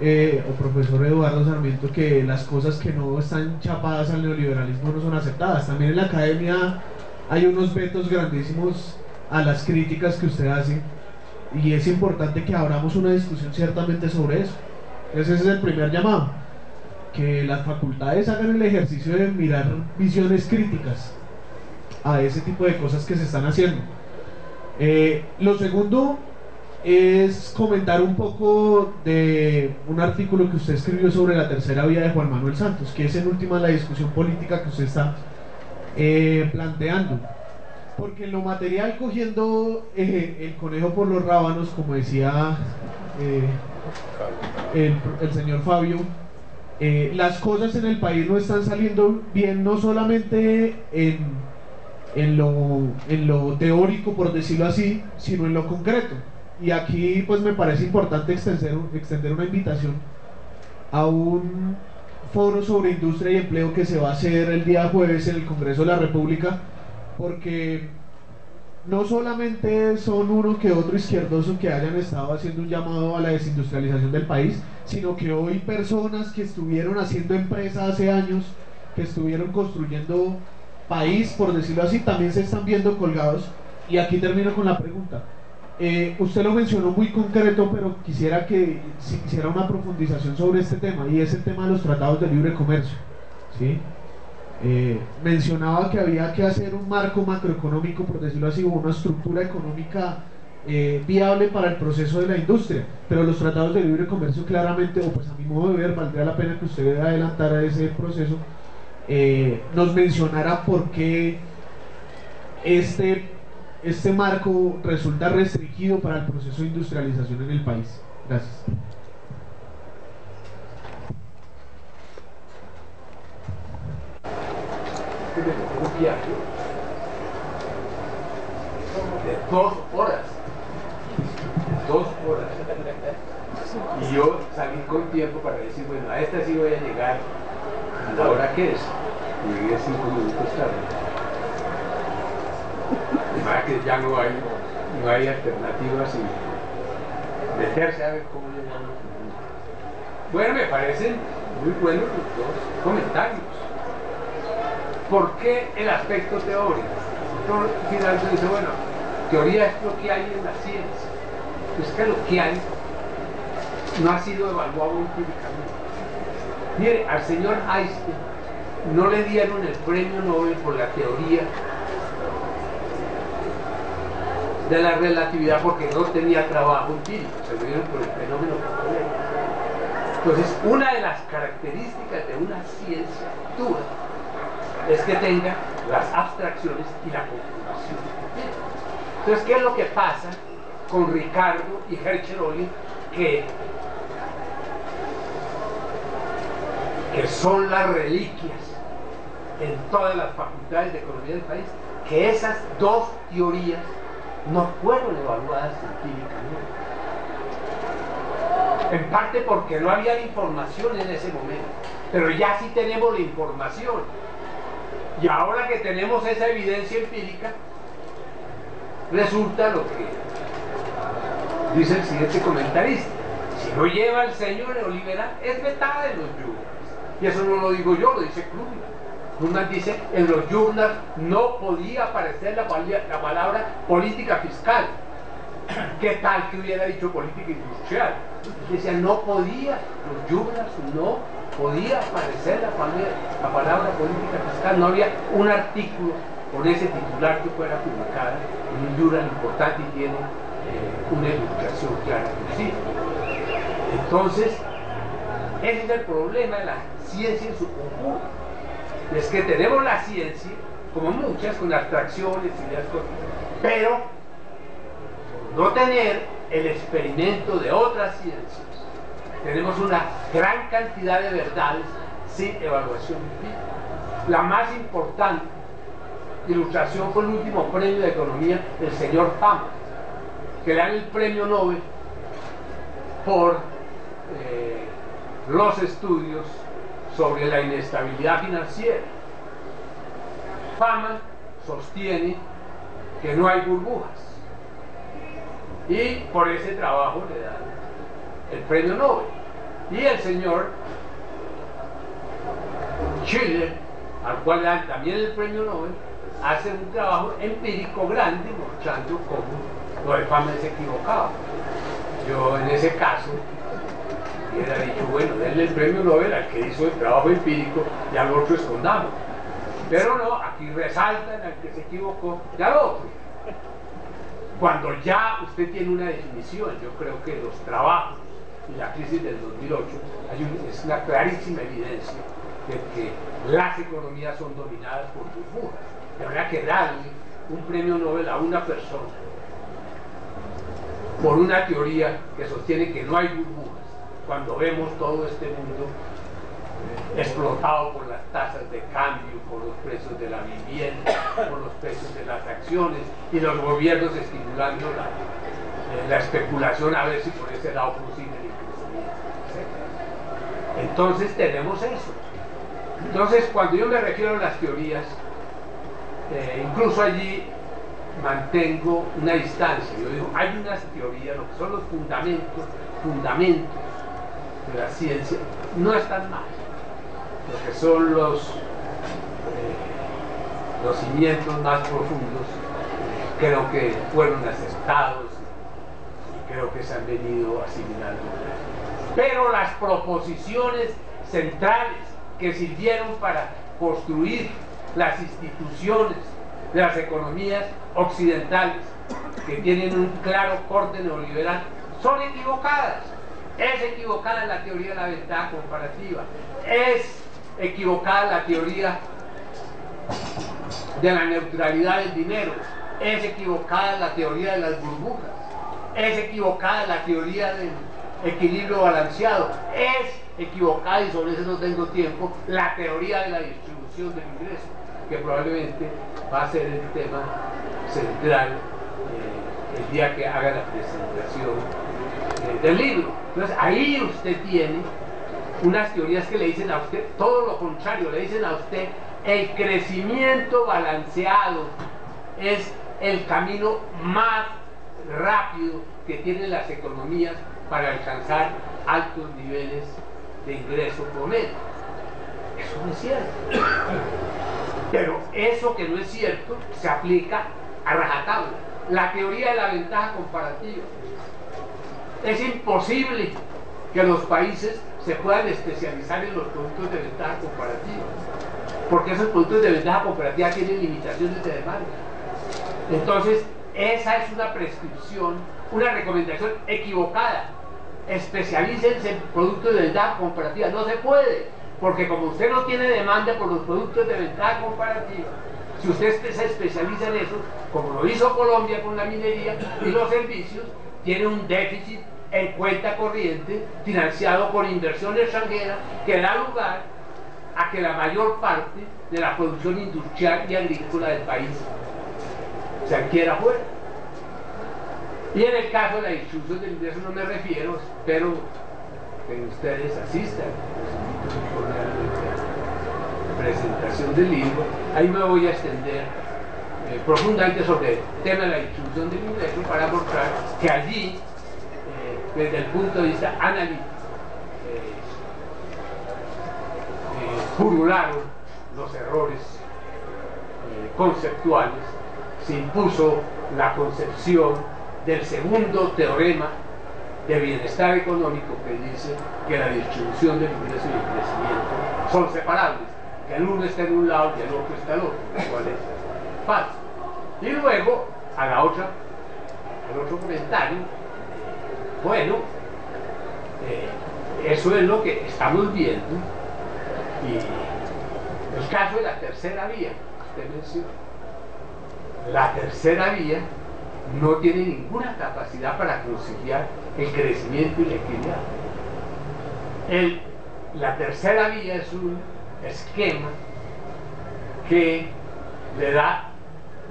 eh, o profesor Eduardo Sarmiento, que las cosas que no están chapadas al neoliberalismo no son aceptadas. También en la academia hay unos vetos grandísimos a las críticas que usted hace y es importante que abramos una discusión ciertamente sobre eso. Ese es el primer llamado, que las facultades hagan el ejercicio de mirar visiones críticas a ese tipo de cosas que se están haciendo. Eh, lo segundo es comentar un poco de un artículo que usted escribió sobre la tercera vía de Juan Manuel Santos, que es en última la discusión política que usted está eh, planteando. Porque en lo material, cogiendo eh, el conejo por los rábanos, como decía eh, el, el, señor Fabio, las cosas en el país no están saliendo bien, no solamente en, en, lo, en lo teórico, por decirlo así, sino en lo concreto. Y aquí pues me parece importante extender, una invitación a un foro sobre industria y empleo que se va a hacer el día jueves en el Congreso de la República, porque no solamente son uno que otro izquierdoso que hayan estado haciendo un llamado a la desindustrialización del país, sino que hoy personas que estuvieron haciendo empresa hace años, que estuvieron construyendo país, por decirlo así, también se están viendo colgados. Y aquí termino con la pregunta. Eh, usted lo mencionó muy concreto, pero quisiera que si hiciera una profundización sobre este tema, y es el tema de los tratados de libre comercio. ¿sí? Eh, mencionaba que había que hacer un marco macroeconómico, por decirlo así, una estructura económica eh, viable para el proceso de la industria, pero los tratados de libre comercio claramente, o pues a mi modo de ver, valdría la pena que usted adelantara ese proceso, nos mencionara por qué este este marco resulta restringido para el proceso de industrialización en el país. Gracias. de dos horas. Dos horas. Y yo salí con tiempo para decir, bueno, a esta sí voy a llegar a la hora que es. Llegué cinco minutos tarde. Que ya no hay, no hay alternativas y meterse a ver cómo llegar. Bueno, me parecen muy buenos los dos comentarios. ¿Por qué el aspecto teórico? Entonces, Fidalgo dice, bueno, teoría es lo que hay en la ciencia. Es que lo que hay no ha sido evaluado empíricamente. Mire, al señor Einstein no le dieron el premio Nobel por la teoría de la relatividad porque no tenía trabajo empírico, se lo dieron por el fenómeno Entonces, una de las características de una ciencia dura es que tenga las abstracciones y la comprobación. Entonces, ¿qué es lo que pasa con Ricardo y Hercheroli que, que son las reliquias en todas las facultades de economía del país? Que esas dos teorías no fueron evaluadas científicamente. En parte porque no había información en ese momento, pero ya sí tenemos la información. Y ahora que tenemos esa evidencia empírica, resulta lo que dice el siguiente comentarista. Si no lleva el señor neoliberal, es vetada en los journals. Y eso no lo digo yo, lo dice Krugman. Krugman dice, en los journals no podía aparecer la, la palabra política fiscal. ¿Qué tal que hubiera dicho política industrial? Decía, no podía, los journals no podía aparecer la, la palabra política fiscal, no había un artículo con ese titular que fuera publicada en un journal importante y tiene eh, una ilustración clara sí. Entonces, ese es el problema de la ciencia en su conjunto. Es que tenemos la ciencia, como muchas, con abstracciones y las cosas, pero no tener el experimento de otras ciencias, tenemos una gran cantidad de verdades sin evaluación. La más importante ilustración fue el último premio de economía del señor Pam, que le dan el premio Nobel por eh, los estudios sobre la inestabilidad financiera. Fama sostiene que no hay burbujas y por ese trabajo le dan el premio Nobel. Y el señor Schiller, al cual le dan también el premio Nobel, hace un trabajo empírico grande mostrando cómo lo de fama es equivocado. Yo en ese caso hubiera dicho, bueno, denle el premio Nobel al que hizo el trabajo empírico y al otro escondamos. Pero no, aquí resaltan al que se equivocó y al otro. Cuando ya usted tiene una definición, yo creo que los trabajos y la crisis del 2008 hay es una clarísima evidencia de que las economías son dominadas por burbujas. Y habrá que darle un premio Nobel a una persona por una teoría que sostiene que no hay burbujas, cuando vemos todo este mundo explotado por las tasas de cambio, por los precios de la vivienda, por los precios de las acciones y los gobiernos estimulando la, la especulación a ver si por ese lado consiguen el crecimiento. Entonces tenemos eso. Entonces cuando yo me refiero a las teorías, eh, incluso allí mantengo una distancia. Yo digo, hay unas teorías, lo que son los fundamentos, fundamentos de la ciencia, no están mal lo que son los, eh, cimientos más profundos, creo que fueron aceptados y creo que se han venido asimilando. Pero las proposiciones centrales que sirvieron para construir las instituciones de las economías occidentales, que tienen un claro corte neoliberal, son equivocadas. Es equivocada la teoría de la ventaja comparativa. Es equivocada la teoría de la neutralidad del dinero, es equivocada la teoría de las burbujas, es equivocada la teoría del equilibrio balanceado, es equivocada, y sobre eso no tengo tiempo, la teoría de la distribución del ingreso. que probablemente va a ser el tema central eh, el día que haga la presentación del libro. Entonces ahí usted tiene unas teorías que le dicen a usted todo lo contrario, le dicen a usted el crecimiento balanceado es el camino más rápido que tienen las economías para alcanzar altos niveles de ingreso promedio. Eso no es cierto. Pero eso que no es cierto se aplica a rajatabla. La teoría de la ventaja comparativa. Es imposible que los países se puedan especializar en los productos de ventaja comparativa. Porque esos productos de ventaja comparativa tienen limitaciones de demanda. Entonces, esa es una prescripción, una recomendación equivocada. Especialícense en productos de ventaja comparativa. No se puede, porque como usted no tiene demanda por los productos de ventaja comparativa, si usted se especializa en eso, como lo hizo Colombia con la minería y los servicios, tiene un déficit en cuenta corriente financiado por inversión extranjera que da lugar a que la mayor parte de la producción industrial y agrícola del país se adquiera fuera. Y en el caso de la distribución del ingreso no me refiero, espero que ustedes asistan, presentación del libro, ahí me voy a extender eh, profundamente sobre el tema de la distribución del ingreso para mostrar que allí, eh, desde el punto de vista analítico, eh, purularon los errores conceptuales, se impuso la concepción del segundo teorema de bienestar económico que dice que la distribución del ingreso y el crecimiento son separables, que el uno está en un lado y el otro está en otro, lo cual es falso. Y luego, a la otra, al otro comentario, bueno, eh, eso es lo que estamos viendo y el caso de la tercera vía, usted mencionó, la tercera vía no tiene ninguna capacidad para conciliar el crecimiento y la equidad. la tercera vía es un esquema que le da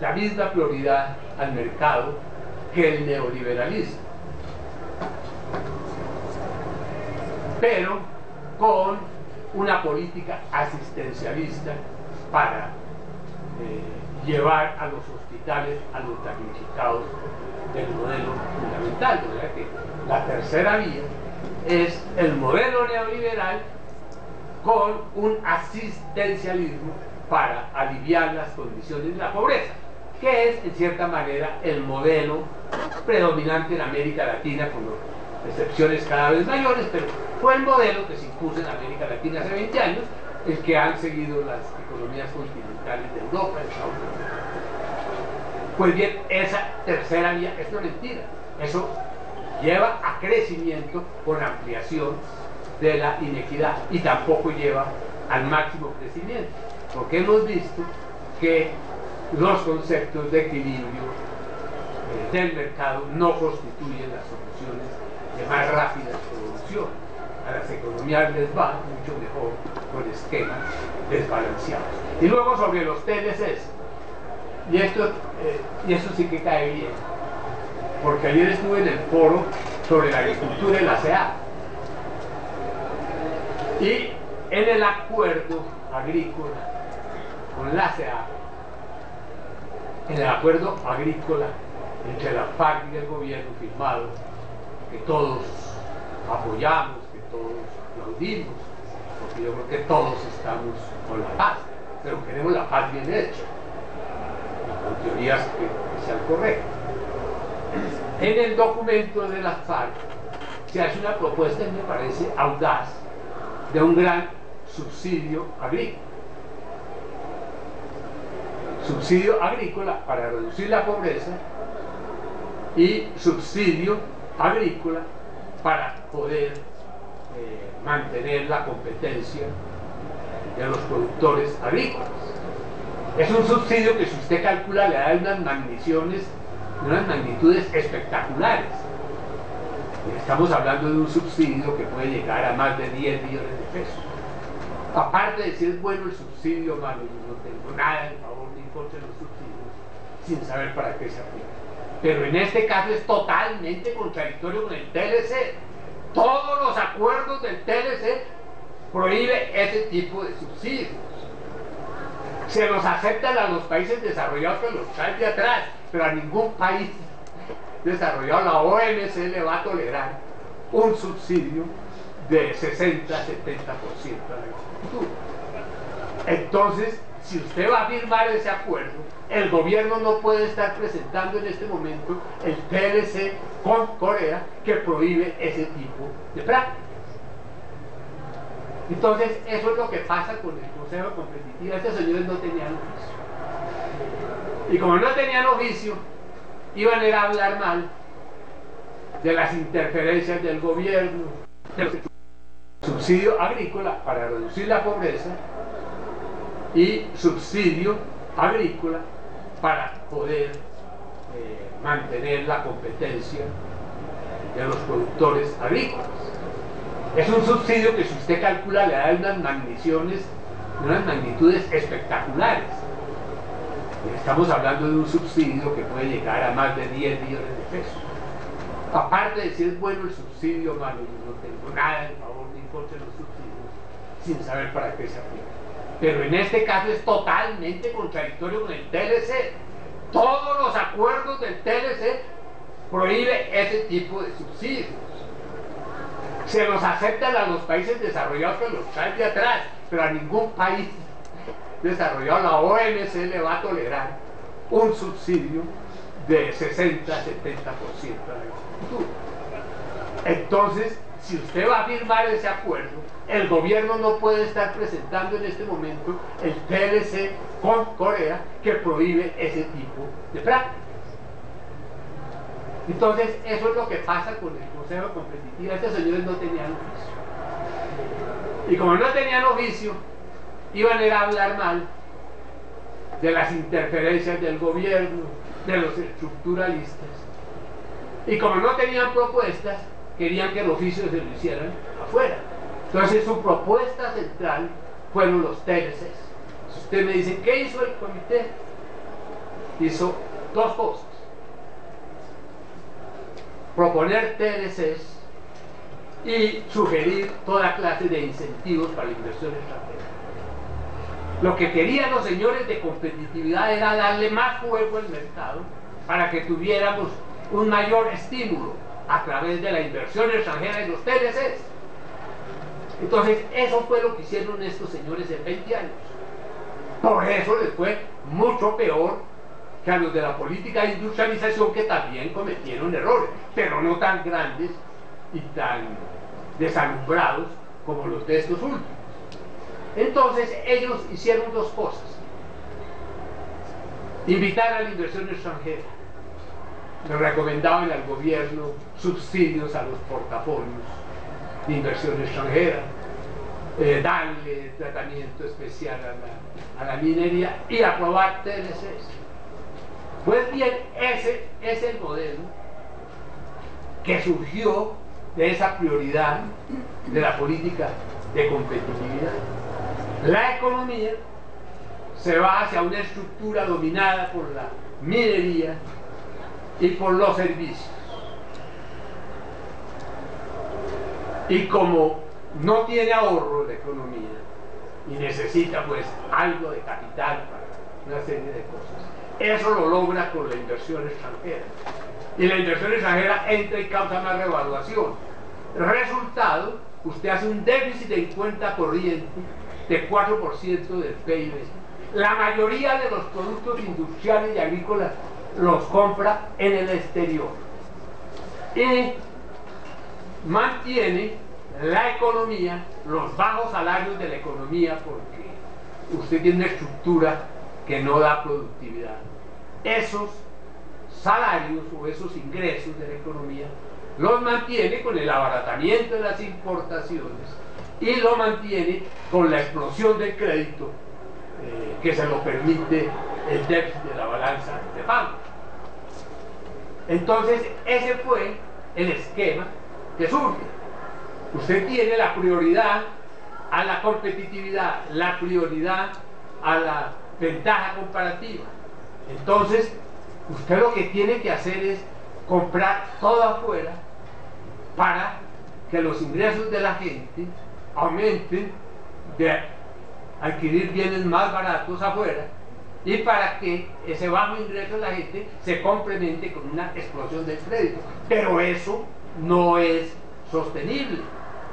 la misma prioridad al mercado que el neoliberalismo. Pero con una política asistencialista para eh, llevar a los hospitales a los damnificados del modelo fundamental. O sea que la tercera vía es el modelo neoliberal con un asistencialismo para aliviar las condiciones de la pobreza, que es en cierta manera el modelo predominante en América Latina, con excepciones cada vez mayores, pero fue el modelo que se impuso en América Latina hace 20 años, el que han seguido las economías continentales de Europa, Estados. Pues bien, esa tercera vía es una mentira. Eso lleva a crecimiento con ampliación de la inequidad y tampoco lleva al máximo crecimiento, porque hemos visto que los conceptos de equilibrio eh, del mercado no constituyen las soluciones de más rápida evolución. A las economías les va mucho mejor con esquemas desbalanceados. Y luego sobre los TLCs, y esto, eh, y eso sí que cae bien, porque ayer estuve en el foro sobre la agricultura y la CEA. Y en el acuerdo agrícola con la CEA, en el acuerdo agrícola entre la FARC y el gobierno firmado, que todos apoyamos, que todos aplaudimos, porque yo creo que todos estamos con la paz, pero queremos la paz bien hecha con teorías que, sean correctas. En el documento de la FARC se hace una propuesta, me parece audaz, de un gran subsidio agrícola. Subsidio agrícola para reducir la pobreza y subsidio agrícola para poder eh, mantener la competencia de los productores agrícolas. Es un subsidio que si usted calcula le da unas magnitudes, unas magnitudes espectaculares. Estamos hablando de un subsidio que puede llegar a más de 10 millones de pesos. Aparte de si es bueno el subsidio malo, yo no tengo nada en favor ni los subsidios, sin saber para qué se aplica. Pero en este caso es totalmente contradictorio con el TLC. Todos los acuerdos del TLC prohíbe ese tipo de subsidios. Se los aceptan a los países desarrollados que los traen de atrás, pero a ningún país desarrollado la OMC le va a tolerar un subsidio de 60 70% de la Entonces, si usted va a firmar ese acuerdo, el gobierno no puede estar presentando en este momento el TLC con Corea que prohíbe ese tipo de prácticas. Entonces, eso es lo que pasa con el Consejo de Competitividad. Estos señores no tenían oficio. Y como no tenían oficio, iban a a hablar mal de las interferencias del gobierno, del subsidio agrícola para reducir la pobreza y subsidio agrícola para poder eh, mantener la competencia de los productores agrícolas. Es un subsidio que si usted calcula le da unas magnitudes, unas magnitudes espectaculares. Estamos hablando de un subsidio que puede llegar a más de 10 millones de pesos. Aparte de si es bueno el subsidio malo, no tengo nada en favor ni contra los subsidios, sin saber para qué se aplica. Pero en este caso es totalmente contradictorio con el TLC. Todos los acuerdos del TLC prohíbe ese tipo de subsidios se los aceptan a los países desarrollados que los traen de atrás, pero a ningún país desarrollado la OMC le va a tolerar un subsidio de 60-70% de la Entonces, si usted va a firmar ese acuerdo, el gobierno no puede estar presentando en este momento el TLC con Corea que prohíbe ese tipo de prácticas. Entonces, eso es lo que pasa con el Consejo Competitivo. Estos señores no tenían oficio. Y como no tenían oficio, iban a a hablar mal de las interferencias del gobierno, de los estructuralistas. Y como no tenían propuestas, querían que el oficio se lo hicieran afuera. Entonces su propuesta central fueron los TLCs. Si usted me dice, ¿qué hizo el comité? Hizo dos cosas proponer TLCs y sugerir toda clase de incentivos para la inversión extranjera. Lo que querían los señores de competitividad era darle más fuego al mercado para que tuviéramos un mayor estímulo a través de la inversión extranjera en los TLCs. Entonces, eso fue lo que hicieron estos señores en 20 años. Por eso les fue mucho peor que a los de la política de industrialización que también cometieron errores, pero no tan grandes y tan desalumbrados como los de estos últimos. Entonces ellos hicieron dos cosas. Invitar a la inversión extranjera. Le recomendaban al gobierno subsidios a los portafolios de inversión extranjera, eh, darle tratamiento especial a la, a la minería y aprobar TLCs. Pues bien, ese es el modelo que surgió de esa prioridad de la política de competitividad. La economía se va hacia una estructura dominada por la minería y por los servicios. Y como no tiene ahorro la economía y necesita pues algo de capital para una serie de cosas, eso lo logra con la inversión extranjera. Y la inversión extranjera entra y causa más revaluación. Resultado, usted hace un déficit en cuenta corriente de 4% del PIB. La mayoría de los productos industriales y agrícolas los compra en el exterior. Y mantiene la economía, los bajos salarios de la economía, porque usted tiene una estructura que no da productividad. Esos salarios o esos ingresos de la economía los mantiene con el abaratamiento de las importaciones y lo mantiene con la explosión del crédito eh, que se lo permite el déficit de la balanza de pago. Entonces, ese fue el esquema que surge. Usted tiene la prioridad a la competitividad, la prioridad a la ventaja comparativa. Entonces, usted lo que tiene que hacer es comprar todo afuera para que los ingresos de la gente aumenten de adquirir bienes más baratos afuera y para que ese bajo ingreso de la gente se complemente con una explosión del crédito. Pero eso no es sostenible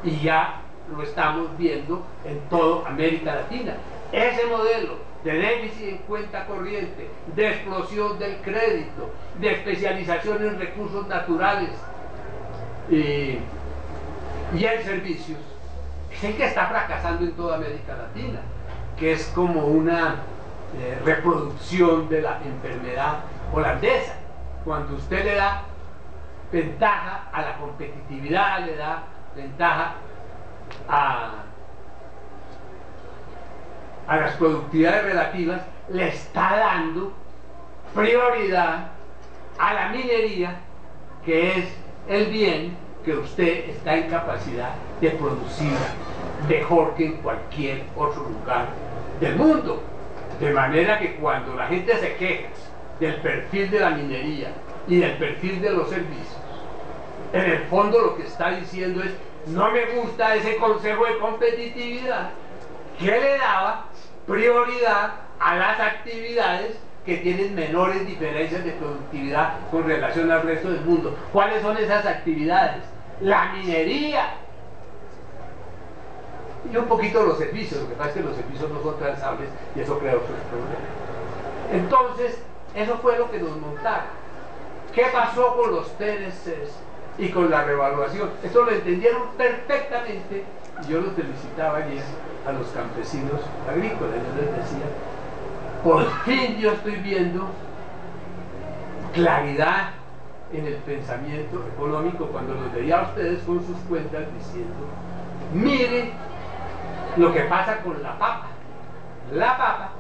y ya lo estamos viendo en toda América Latina. Ese modelo de déficit en cuenta corriente, de explosión del crédito, de especialización en recursos naturales y, en servicios, es el que está fracasando en toda América Latina, que es como una eh, reproducción de la enfermedad holandesa. Cuando usted le da ventaja a la competitividad, le da ventaja a, las productividades relativas, le está dando prioridad a la minería, que es el bien que usted está en capacidad de producir mejor que en cualquier otro lugar del mundo. De manera que cuando la gente se queja del perfil de la minería y del perfil de los servicios, en el fondo lo que está diciendo es, no me gusta ese consejo de competitividad que le daba prioridad a las actividades que tienen menores diferencias de productividad con relación al resto del mundo. ¿Cuáles son esas actividades? La minería, y un poquito los servicios, lo que pasa es que los servicios no son transables y eso crea otros problemas. Entonces, eso fue lo que nos montaron. ¿Qué pasó con los TLCs y con la revaluación? Esto lo entendieron perfectamente y yo los felicitaba ayer a los campesinos agrícolas. Yo les decía, por fin yo estoy viendo claridad en el pensamiento económico cuando los veía a ustedes con sus cuentas diciendo, mire lo que pasa con la papa. La papa,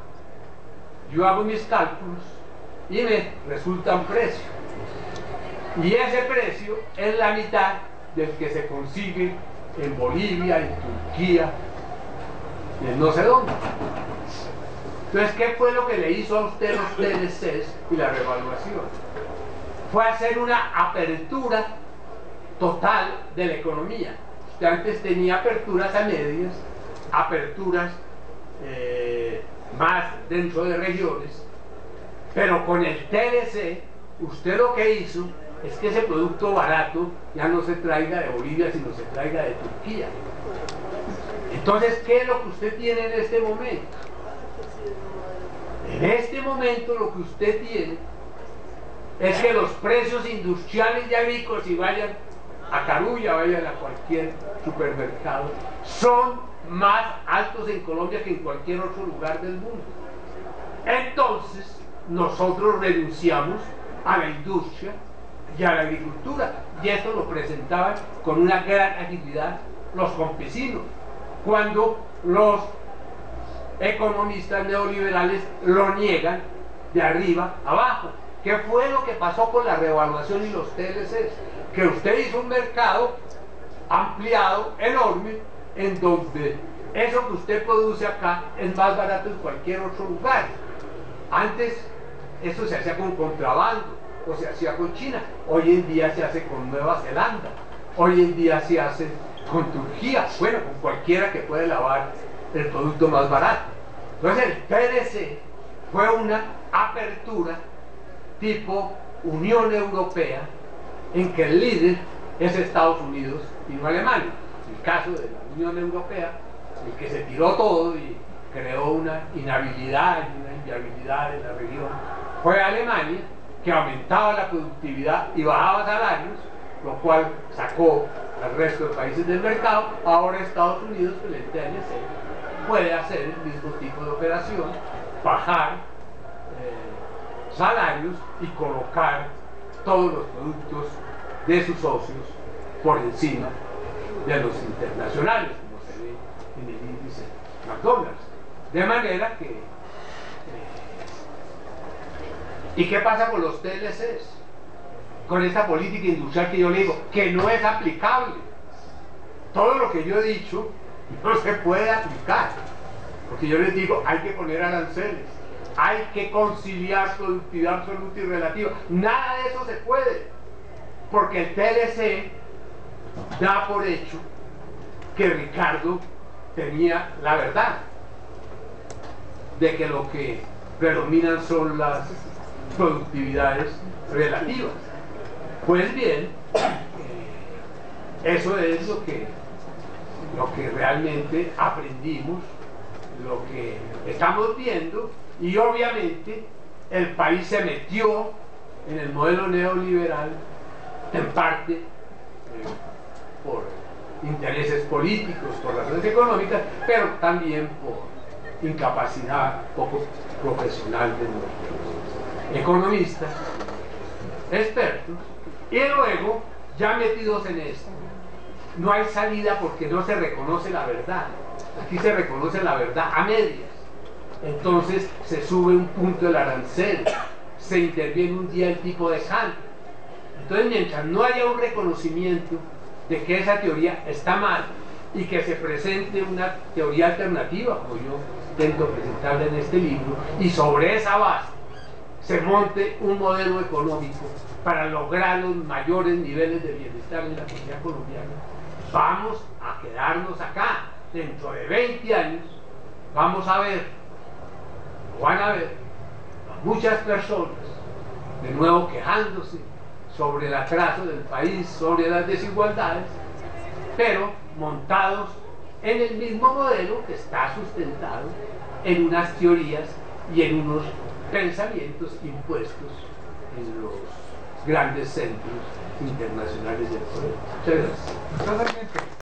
yo hago mis cálculos y me resulta un precio. Y ese precio es la mitad del que se consigue en Bolivia, en Turquía, en no sé dónde. Entonces, ¿qué fue lo que le hizo a usted los TLCs y la revaluación? Fue hacer una apertura total de la economía. Usted antes tenía aperturas a medias aperturas eh, más dentro de regiones, pero con el TLC usted lo que hizo es que ese producto barato ya no se traiga de Bolivia, sino se traiga de Turquía. Entonces, ¿qué es lo que usted tiene en este momento? En este momento lo que usted tiene es que los precios industriales y agrícolas, si vayan a Carulla, vayan a cualquier supermercado, son más altos en Colombia que en cualquier otro lugar del mundo. Entonces, nosotros renunciamos a la industria y a la agricultura. Y esto lo presentaban con una gran agilidad los campesinos, cuando los economistas neoliberales lo niegan de arriba abajo. ¿Qué fue lo que pasó con la revaluación y los TLCs? Que usted hizo un mercado ampliado, enorme, en donde eso que usted produce acá es más barato en cualquier otro lugar. Antes eso se hacía con contrabando o se hacía con China. Hoy en día se hace con Nueva Zelanda. Hoy en día se hace con Turquía. Bueno, con cualquiera que puede lavar el producto más barato. Entonces el PDC fue una apertura tipo Unión Europea en que el líder es Estados Unidos y no Alemania. El caso de la Unión Europea, el que se tiró todo y creó una inhabilidad y una inviabilidad en la región, fue Alemania, que aumentaba la productividad y bajaba salarios, lo cual sacó al resto de países del mercado. Ahora Estados Unidos, con el TNC, puede hacer el mismo tipo de operación, bajar eh, salarios y colocar todos los productos de sus socios por encima de los internacionales, como se ve en el índice McDonald's. De manera que... Eh, ¿Y qué pasa con los TLCs? Con esta política industrial que yo le digo, que no es aplicable. Todo lo que yo he dicho no se puede aplicar. Porque yo les digo, hay que poner aranceles, hay que conciliar productividad absoluta y relativa. Nada de eso se puede, porque el TLC da por hecho que Ricardo tenía la verdad de que lo que predominan son las productividades relativas. Pues bien, eso es lo que, lo que realmente aprendimos, lo que estamos viendo y obviamente el país se metió en el modelo neoliberal en parte eh, por intereses políticos, por razones económicas, pero también por incapacidad poco profesional de nuestros economistas, expertos, y luego, ya metidos en esto, no hay salida porque no se reconoce la verdad. Aquí se reconoce la verdad a medias. Entonces se sube un punto del arancel, se interviene un día el tipo de cambio. Entonces mientras no haya un reconocimiento de que esa teoría está mal y que se presente una teoría alternativa, como yo intento presentarla en este libro, y sobre esa base se monte un modelo económico para lograr los mayores niveles de bienestar en la sociedad colombiana, vamos a quedarnos acá. Dentro de 20 años vamos a ver, van a ver, a muchas personas de nuevo quejándose sobre el atraso del país, sobre las desigualdades, pero montados en el mismo modelo que está sustentado en unas teorías y en unos pensamientos impuestos en los grandes centros internacionales del poder. Muchas gracias.